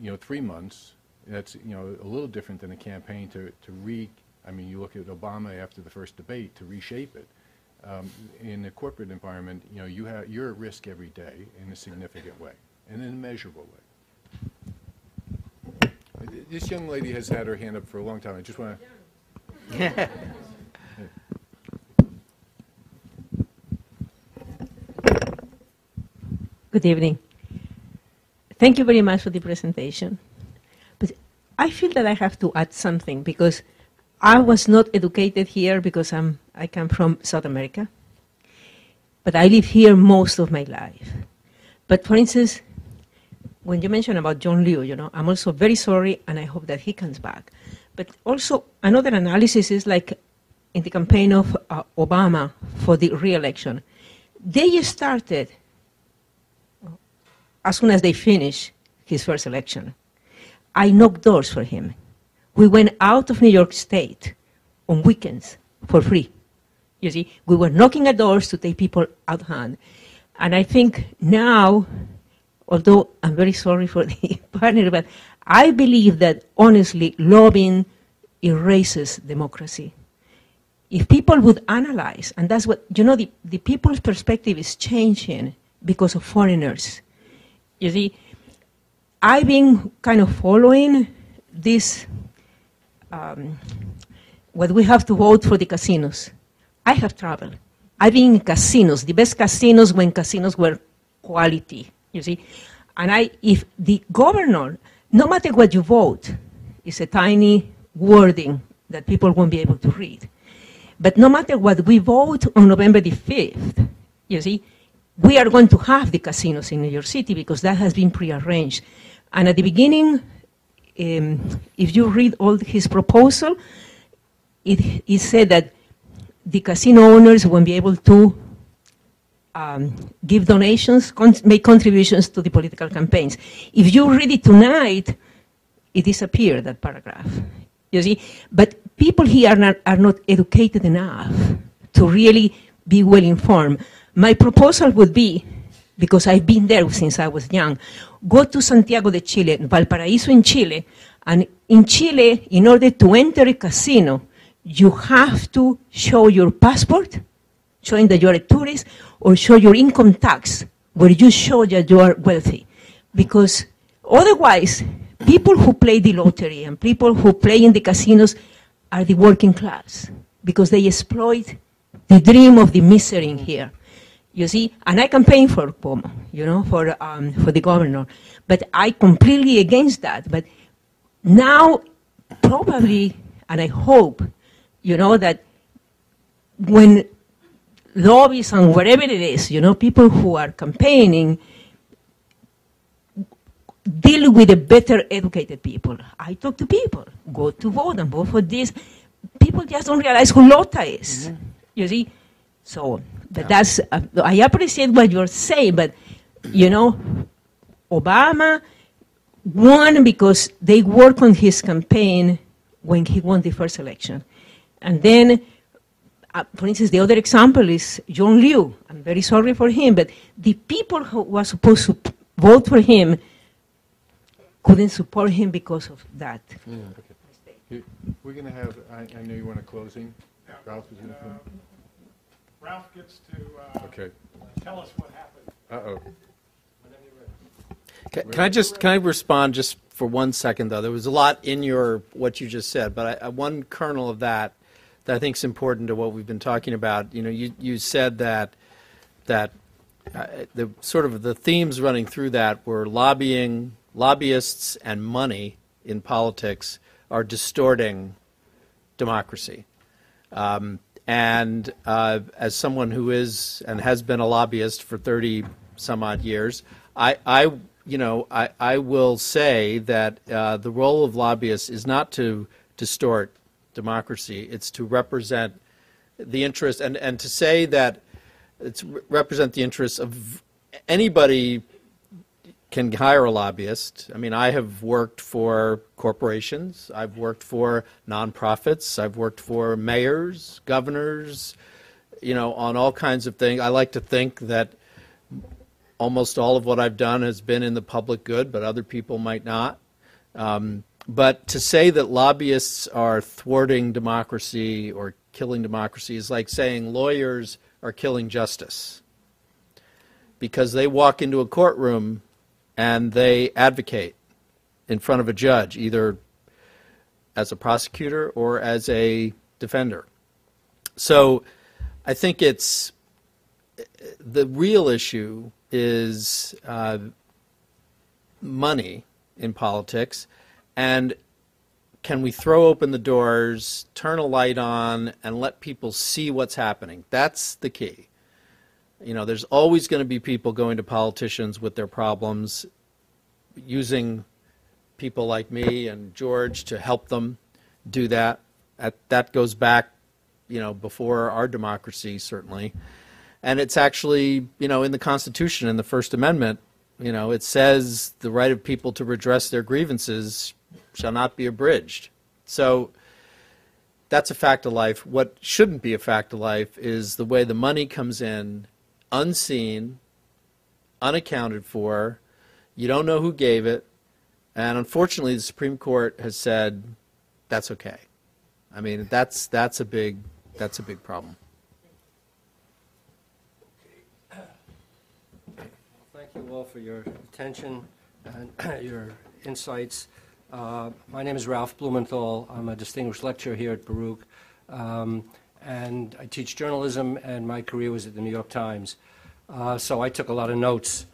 you know three months. That's you know a little different than a campaign to to re I mean, you look at Obama after the first debate to reshape it. Um, in the corporate environment, you know, you have, you're at risk every day in a significant way, and in a measurable way. This young lady has had her hand up for a long time. I just want to. Good evening. Thank you very much for the presentation. But I feel that I have to add something because I was not educated here because I'm, I come from South America, but I live here most of my life. But for instance, when you mentioned about John Liu, you know, I'm also very sorry and I hope that he comes back. But also, another analysis is like in the campaign of uh, Obama for the re-election. They started as soon as they finished his first election. I knocked doors for him. We went out of New York State on weekends for free. You see, we were knocking at doors to take people out hand. And I think now, although I'm very sorry for the partner, but I believe that honestly, lobbying erases democracy. If people would analyze, and that's what, you know, the, the people's perspective is changing because of foreigners. You see, I've been kind of following this, um, what we have to vote for the casinos. I have traveled. I've been in casinos, the best casinos when casinos were quality, you see. And I, if the governor, no matter what you vote, is a tiny wording that people won't be able to read. But no matter what we vote on November the 5th, you see, we are going to have the casinos in New York City because that has been prearranged. And at the beginning, um, if you read all his proposal, it, it said that the casino owners won't be able to um, give donations, con make contributions to the political campaigns. If you read it tonight, it disappeared, that paragraph. You see? But people here are not, are not educated enough to really be well informed. My proposal would be, because I've been there since I was young, go to Santiago de Chile, Valparaíso in Chile, and in Chile, in order to enter a casino, you have to show your passport, showing that you're a tourist, or show your income tax, where you show that you are wealthy. Because otherwise, people who play the lottery and people who play in the casinos are the working class, because they exploit the dream of the misery in here. You see, and I campaign for Cuomo, you know, for, um, for the governor. But I completely against that. But now, probably, and I hope, you know, that when lobbies and whatever it is, you know, people who are campaigning deal with the better educated people. I talk to people, go to vote and vote for this. People just don't realize who Lhota is. Mm-hmm. You see? So but that's, uh, I appreciate what you're saying, but, you know, Obama won because they worked on his campaign when he won the first election. And then, uh, for instance, the other example is John Liu. I'm very sorry for him, but the people who were supposed to vote for him couldn't support him because of that. Yeah, okay. We're going to have, I, I know you want a closing. Ralph is going to come. Ralph gets to uh, Okay. tell us what happened. Uh-oh. Can, can I just can I respond just for one second though? There was a lot in your what you just said, but I, I, one kernel of that that I think is important to what we've been talking about. You know, you you said that that uh, the sort of the themes running through that were lobbying, lobbyists, and money in politics are distorting democracy. Um, and uh, as someone who is and has been a lobbyist for 30 some odd years, I, I you know, I, I will say that uh, the role of lobbyists is not to distort democracy. It's to represent the interest and, and to say that it's represent the interests of anybody can hire a lobbyist. I mean, I have worked for corporations, I've worked for nonprofits, I've worked for mayors, governors, you know, on all kinds of things. I like to think that almost all of what I've done has been in the public good, but other people might not. Um, but to say that lobbyists are thwarting democracy or killing democracy is like saying lawyers are killing justice. Because they walk into a courtroom and they advocate in front of a judge, either as a prosecutor or as a defender. So I think it's the real issue is uh, money in politics, and can we throw open the doors, turn a light on, and let people see what's happening? That's the key. You know, there's always going to be people going to politicians with their problems, using people like me and George to help them do that. That, that goes back, you know, before our democracy, certainly. And it's actually, you know, in the Constitution, in the First Amendment, you know, it says the right of people to redress their grievances shall not be abridged. So that's a fact of life. What shouldn't be a fact of life is the way the money comes in unseen, unaccounted for. You don't know who gave it. And unfortunately, the Supreme Court has said that's okay. I mean, that's, that's, a, big, that's a big problem. Thank you all for your attention and your insights. Uh, My name is Ralph Blumenthal. I'm a distinguished lecturer here at Baruch, um, and I teach journalism, and my career was at the New York Times. Uh, So I took a lot of notes.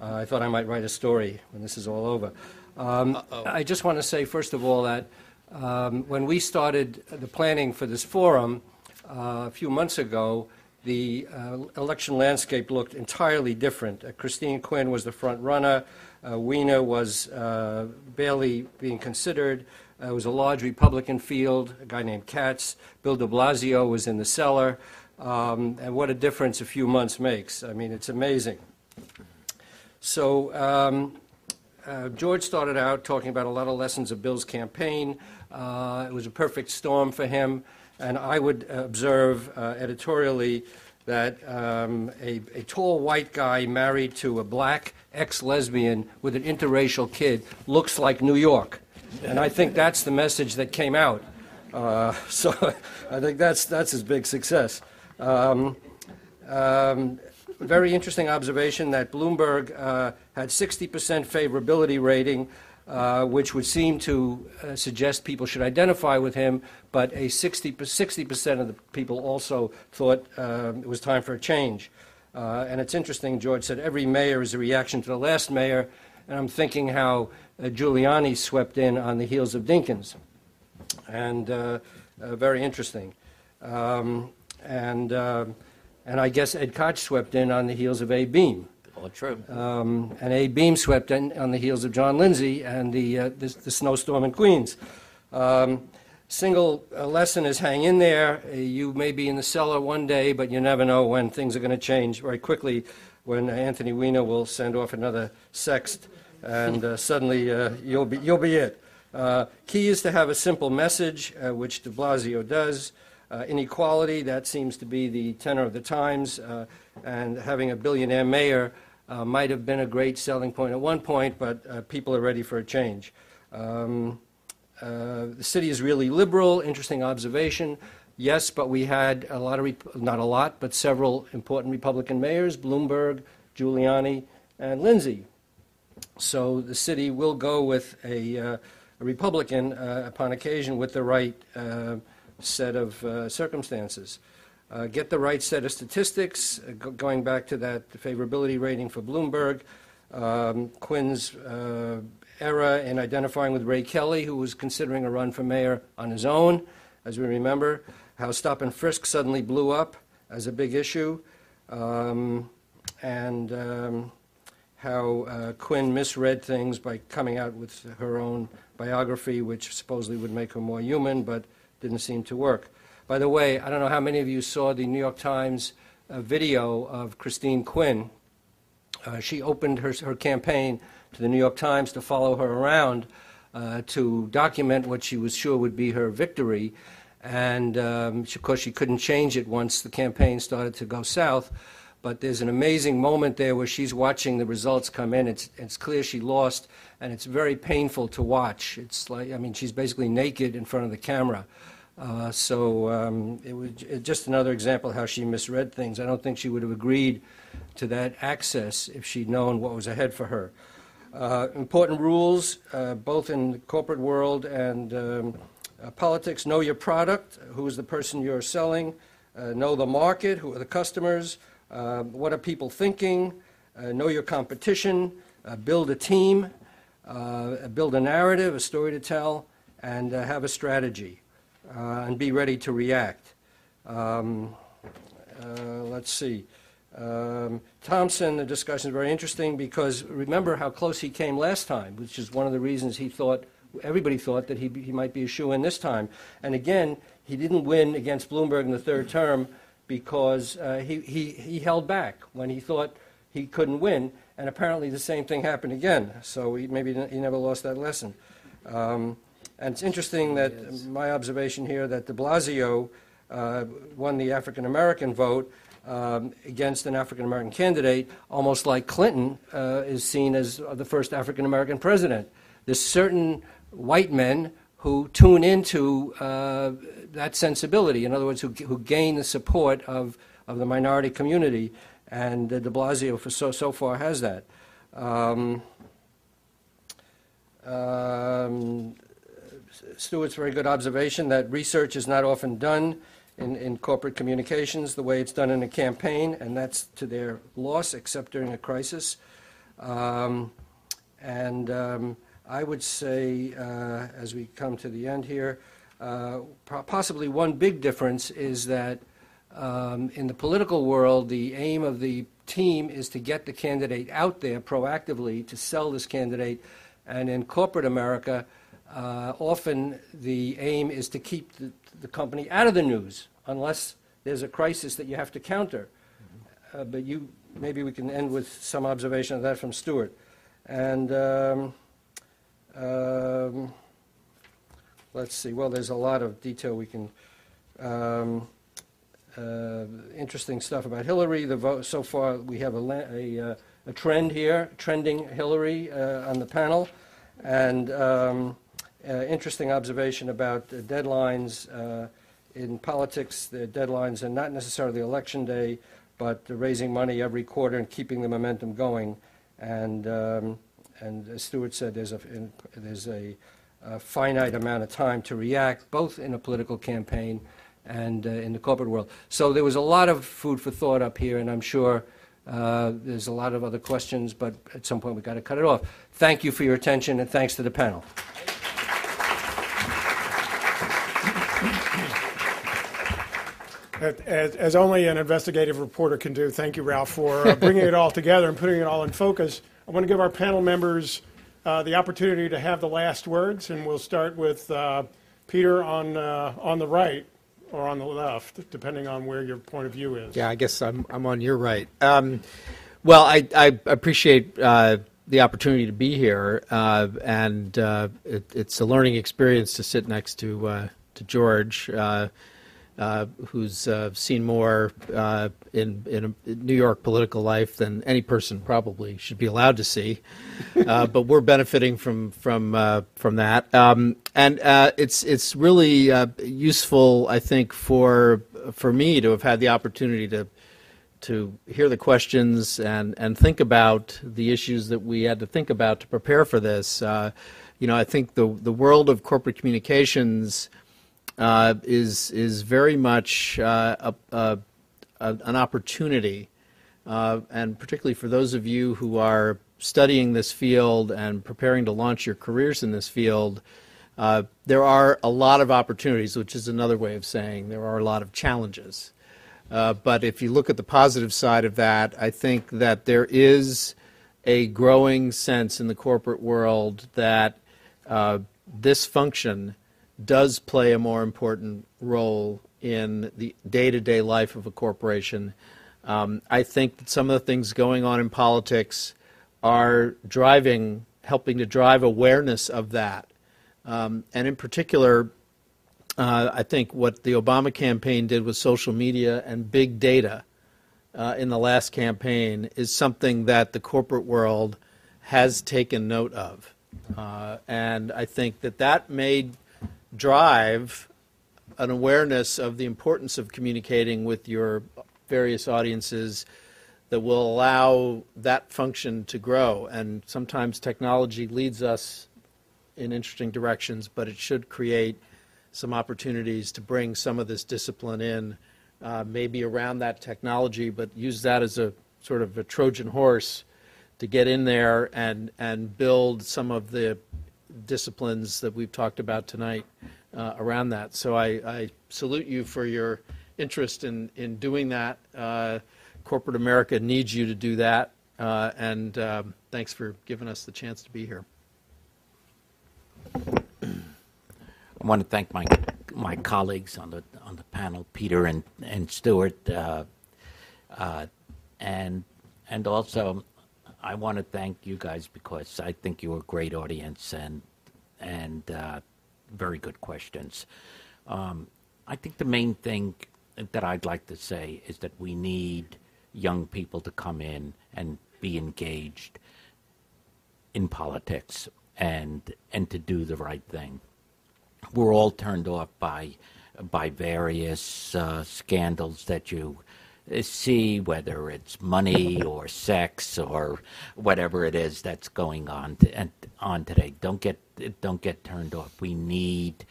Uh, I thought I might write a story when this is all over. Um, I just want to say, first of all, that um, when we started the planning for this forum uh, a few months ago, the uh, election landscape looked entirely different. Uh, Christine Quinn was the front runner. Uh, Weiner was uh, barely being considered. Uh, it was a large Republican field, a guy named Katz. Bill de Blasio was in the cellar. Um, and what a difference a few months makes. I mean, it's amazing. So, um, uh, George started out talking about a lot of lessons of Bill's campaign. Uh, it was a perfect storm for him. And I would observe uh, editorially that um, a, a tall white guy married to a black ex lesbian with an interracial kid looks like New York. And I think that's the message that came out. Uh, so I think that's, that's his big success. Um, um, very interesting observation that Bloomberg uh, had 60% favorability rating uh, which would seem to uh, suggest people should identify with him, but a 60, 60% of the people also thought uh, it was time for a change. Uh, and it's interesting, George said every mayor is a reaction to the last mayor, and I'm thinking how uh, Giuliani swept in on the heels of Dinkins. And very interesting. Um, and, and I guess Ed Koch swept in on the heels of Abe Beame. All true. Um, and Abe Beame swept in on the heels of John Lindsay and the, uh, the, the snowstorm in Queens. Um, single uh, lesson is hang in there. Uh, you may be in the cellar one day, but you never know when things are going to change very quickly when Anthony Weiner will send off another sext, and uh, suddenly uh, you'll, be, you'll be it. Uh, key is to have a simple message, which de Blasio does. inequality, that seems to be the tenor of the times, and having a billionaire mayor might have been a great selling point at one point, but people are ready for a change. Um, uh, the city is really liberal, interesting observation. Yes, but we had a lot of, not a lot, but several important Republican mayors, Bloomberg, Giuliani, and Lindsay. So the city will go with a, uh, a Republican uh, upon occasion with the right uh, set of circumstances. Uh, get the right set of statistics, uh, go- going back to that favorability rating for Bloomberg, um, Quinn's uh, era in identifying with Ray Kelly, who was considering a run for mayor on his own, as we remember, how stop and frisk suddenly blew up as a big issue, um, and um, how uh, Quinn misread things by coming out with her own biography, which supposedly would make her more human, but didn't seem to work. By the way, I don't know how many of you saw the New York Times uh, video of Christine Quinn. Uh, she opened her, her campaign to the New York Times to follow her around uh, to document what she was sure would be her victory. And um, of course, she couldn't change it once the campaign started to go south. But there's an amazing moment there where she's watching the results come in. It's, it's clear she lost, and it's very painful to watch. It's like, I mean, she's basically naked in front of the camera. Uh, so um, it was just another example how she misread things. I don't think she would have agreed to that access if she'd known what was ahead for her. Uh, important rules, uh, both in the corporate world and um, uh, politics. Know your product. Who is the person you're selling? Uh, know the market. Who are the customers? Uh, what are people thinking? know your competition. build a team. build a narrative, a story to tell and uh, have a strategy uh, and be ready to react. Um, uh, let's see. Um, Thompson, the discussion is very interesting because remember how close he came last time, which is one of the reasons he thought, everybody thought that he, he might be a shoe in this time. And again, he didn't win against Bloomberg in the third term because uh, he, he, he held back when he thought he couldn't win. And apparently the same thing happened again. So he, maybe he never lost that lesson. Um, and it's interesting that my observation here that de Blasio uh, won the African American vote um, against an African American candidate, almost like Clinton uh, is seen as the first African American president. There's certain white men who tune into uh, that sensibility, in other words, who, who gain the support of, of the minority community, and uh, de Blasio for so, so far has that. Um, um, Stuart's very good observation that research is not often done in, in corporate communications the way it's done in a campaign, and that's to their loss, except during a crisis. Um, and um, I would say, uh, as we come to the end here, uh, possibly one big difference is that um, in the political world, the aim of the team is to get the candidate out there proactively to sell this candidate. And in corporate America, uh, often the aim is to keep the, the, company out of the news unless there's a crisis that you have to counter. Uh, but you, maybe we can end with some observation of that from Stuart. And um, um, let's see, well, there's a lot of detail we can. Um, uh, interesting stuff about Hillary. The vote so far, we have a, a, uh, a trend here, trending Hillary uh, on the panel, and um, uh, interesting observation about deadlines uh, in politics. The deadlines are not necessarily election day, but raising money every quarter and keeping the momentum going. And um, and as Stuart said, there's a in, there's a, a, finite amount of time to react, both in a political campaign and uh, in the corporate world. So there was a lot of food for thought up here, and I'm sure. Uh, there's a lot of other questions, but at some point we've got to cut it off. Thank you for your attention, and thanks to the panel. As, as, only an investigative reporter can do. Thank you, Ralph, for uh, bringing it all together and putting it all in focus. I want to give our panel members uh, the opportunity to have the last words, and we'll start with uh, Peter on, uh, on the right or on the left, depending on where your point of view is. Yeah, I guess I'm, I'm on your right. Um, well, I, I appreciate uh, the opportunity to be here, uh, and it, it's a learning experience to sit next to, to George uh, who's uh, seen more uh, in, in, New York political life than any person probably should be allowed to see. Uh, but we're benefiting from from uh, from that, um, and uh, it's it's really useful, I think, for for me to have had the opportunity to to hear the questions and and think about the issues that we had to think about to prepare for this. you know, I think the the world of corporate communications uh, is is very much uh, a, a, an opportunity, uh, and particularly for those of you who are studying this field and preparing to launch your careers in this field. Uh, there are a lot of opportunities, which is another way of saying there are a lot of challenges. Uh, but if you look at the positive side of that, I think that there is a growing sense in the corporate world that uh, this function does play a more important role in the day-to-day life of a corporation. Um, I think that some of the things going on in politics are driving, helping to drive awareness of that. Um, and in particular, uh, I think what the Obama campaign did with social media and big data uh, in the last campaign is something that the corporate world has taken note of. Uh, and I think that that made drive an awareness of the importance of communicating with your various audiences that will allow that function to grow. And sometimes technology leads us in interesting directions, but it should create some opportunities to bring some of this discipline in, uh, maybe around that technology, but use that as a sort of a Trojan horse to get in there and, and build some of the disciplines that we've talked about tonight uh, around that. So I, I salute you for your interest in, in doing that. Uh, corporate America needs you to do that, uh, and um, thanks for giving us the chance to be here. I want to thank my my colleagues on the on the panel, Peter and and Stuart, uh, uh, and and also I want to thank you guys because I think you're a great audience and and uh, very good questions. Um, I think the main thing that I'd like to say is that we need young people to come in and be engaged in politics and and to do the right thing. We're all turned off by by various uh, scandals that you see, whether it's money or sex or whatever it is that's going on to, on today. Don't get don't get turned off. We need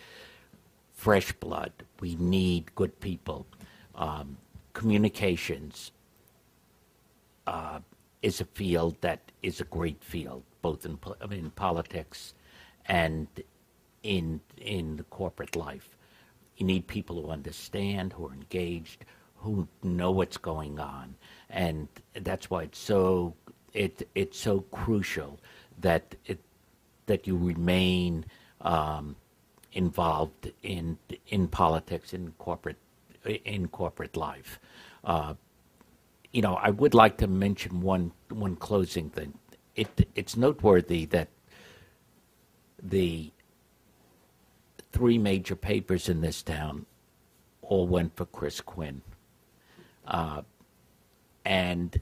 fresh blood. We need good people. Um, communications uh, is a field that is a great field, both in, in politics and in in the corporate life. You need people who understand, who are engaged, who know what's going on, and that's why it's so it it's so crucial that it that you remain um, involved in in politics in corporate in corporate life. Uh, you know, I would like to mention one one closing thing. It it's noteworthy that the three major papers in this town all went for Chris Quinn, uh, and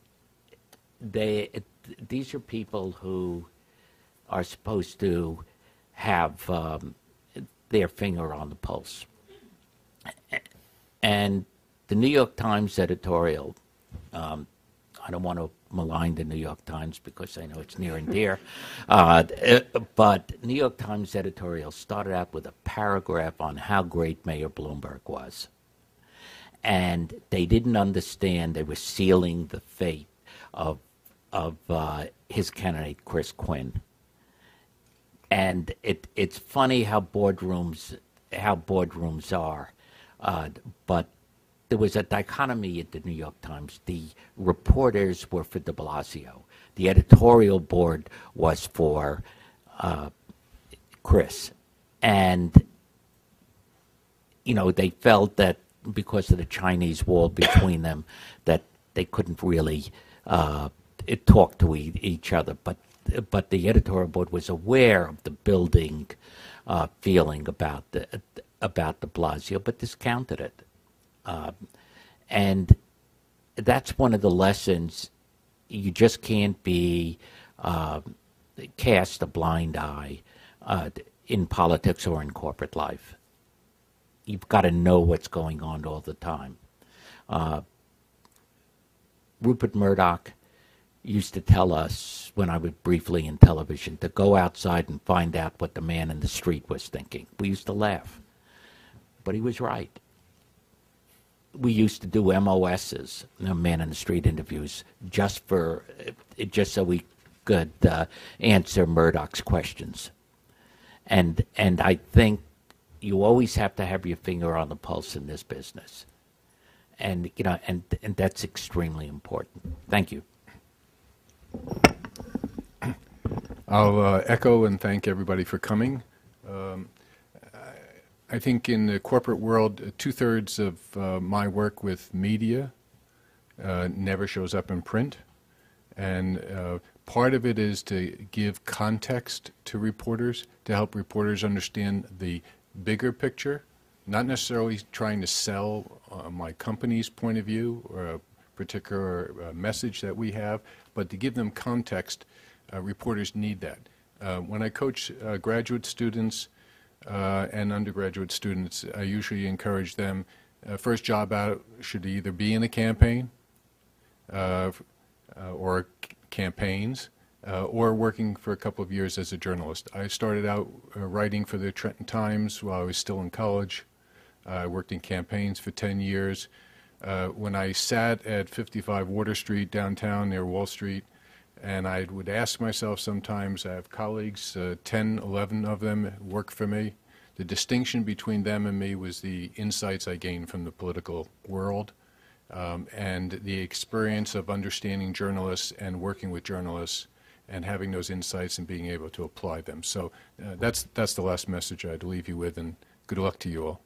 they it, these are people who are supposed to have um, their finger on the pulse. And the New York Times editorial, um, I don't want to malign the New York Times because I know it's near and dear, uh, but New York Times editorial started out with a paragraph on how great Mayor Bloomberg was. And they didn't understand they were sealing the fate of, of uh, his candidate, Chris Quinn and it it's funny how boardrooms how boardrooms are, uh, but there was a dichotomy at the New York Times. The reporters were for De Blasio. The editorial board was for uh, Chris, and you know they felt that because of the Chinese wall between them, that they couldn't really uh, talk to e- each other. But but the editorial board was aware of the building uh, feeling about the about De Blasio, but discounted it. Um, and that's one of the lessons. You just can't be uh, cast a blind eye uh, in politics or in corporate life. You've got to know what's going on all the time. Uh, Rupert Murdoch used to tell us when I was briefly in television to go outside and find out what the man in the street was thinking. We used to laugh, but he was right. We used to do MOSs, man in the street interviews, just for just so we could uh, answer Murdoch's questions. And and I think you always have to have your finger on the pulse in this business. And you know, and and that's extremely important. Thank you. I'll uh, echo and thank everybody for coming. Um, I, think in the corporate world, uh, two thirds of uh, my work with media uh, never shows up in print. And uh, part of it is to give context to reporters, to help reporters understand the bigger picture, not necessarily trying to sell uh, my company's point of view or a particular message that we have, but to give them context uh, reporters need that. Uh, when I coach uh, graduate students and undergraduate students, I usually encourage them, first job out should either be in a campaign or campaigns, uh, or working for a couple of years as a journalist. I started out uh, writing for the Trenton Times while I was still in college. I worked in campaigns for 10 years. Uh, when I sat at 55 Water Street downtown near Wall Street And I would ask myself sometimes, I have colleagues, uh, 10, 11 of them work for me. The distinction between them and me was the insights I gained from the political world um, and the experience of understanding journalists and working with journalists and having those insights and being able to apply them. So uh, that's, that's the last message I'd leave you with, and good luck to you all.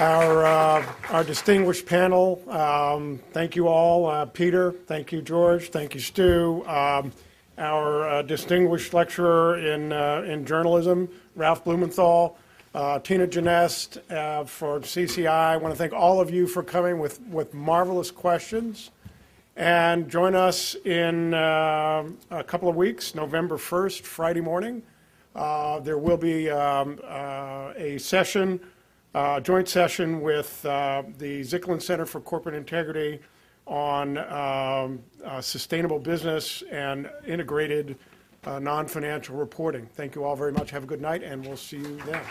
Our, uh, our distinguished panel, um, thank you all. Uh, Peter, thank you, George, thank you, Stu. Um, our uh, distinguished lecturer in, uh, in journalism, Ralph Blumenthal, uh, Tina Janest uh, for CCI. I want to thank all of you for coming with, with marvelous questions. And join us in uh, a couple of weeks, November 1st, Friday morning. Uh, there will be um, uh, a session, uh, joint session with the Zicklin Center for Corporate Integrity on um, sustainable business and integrated Uh, non-financial reporting. Thank you all very much. Have a good night, and we'll see you then.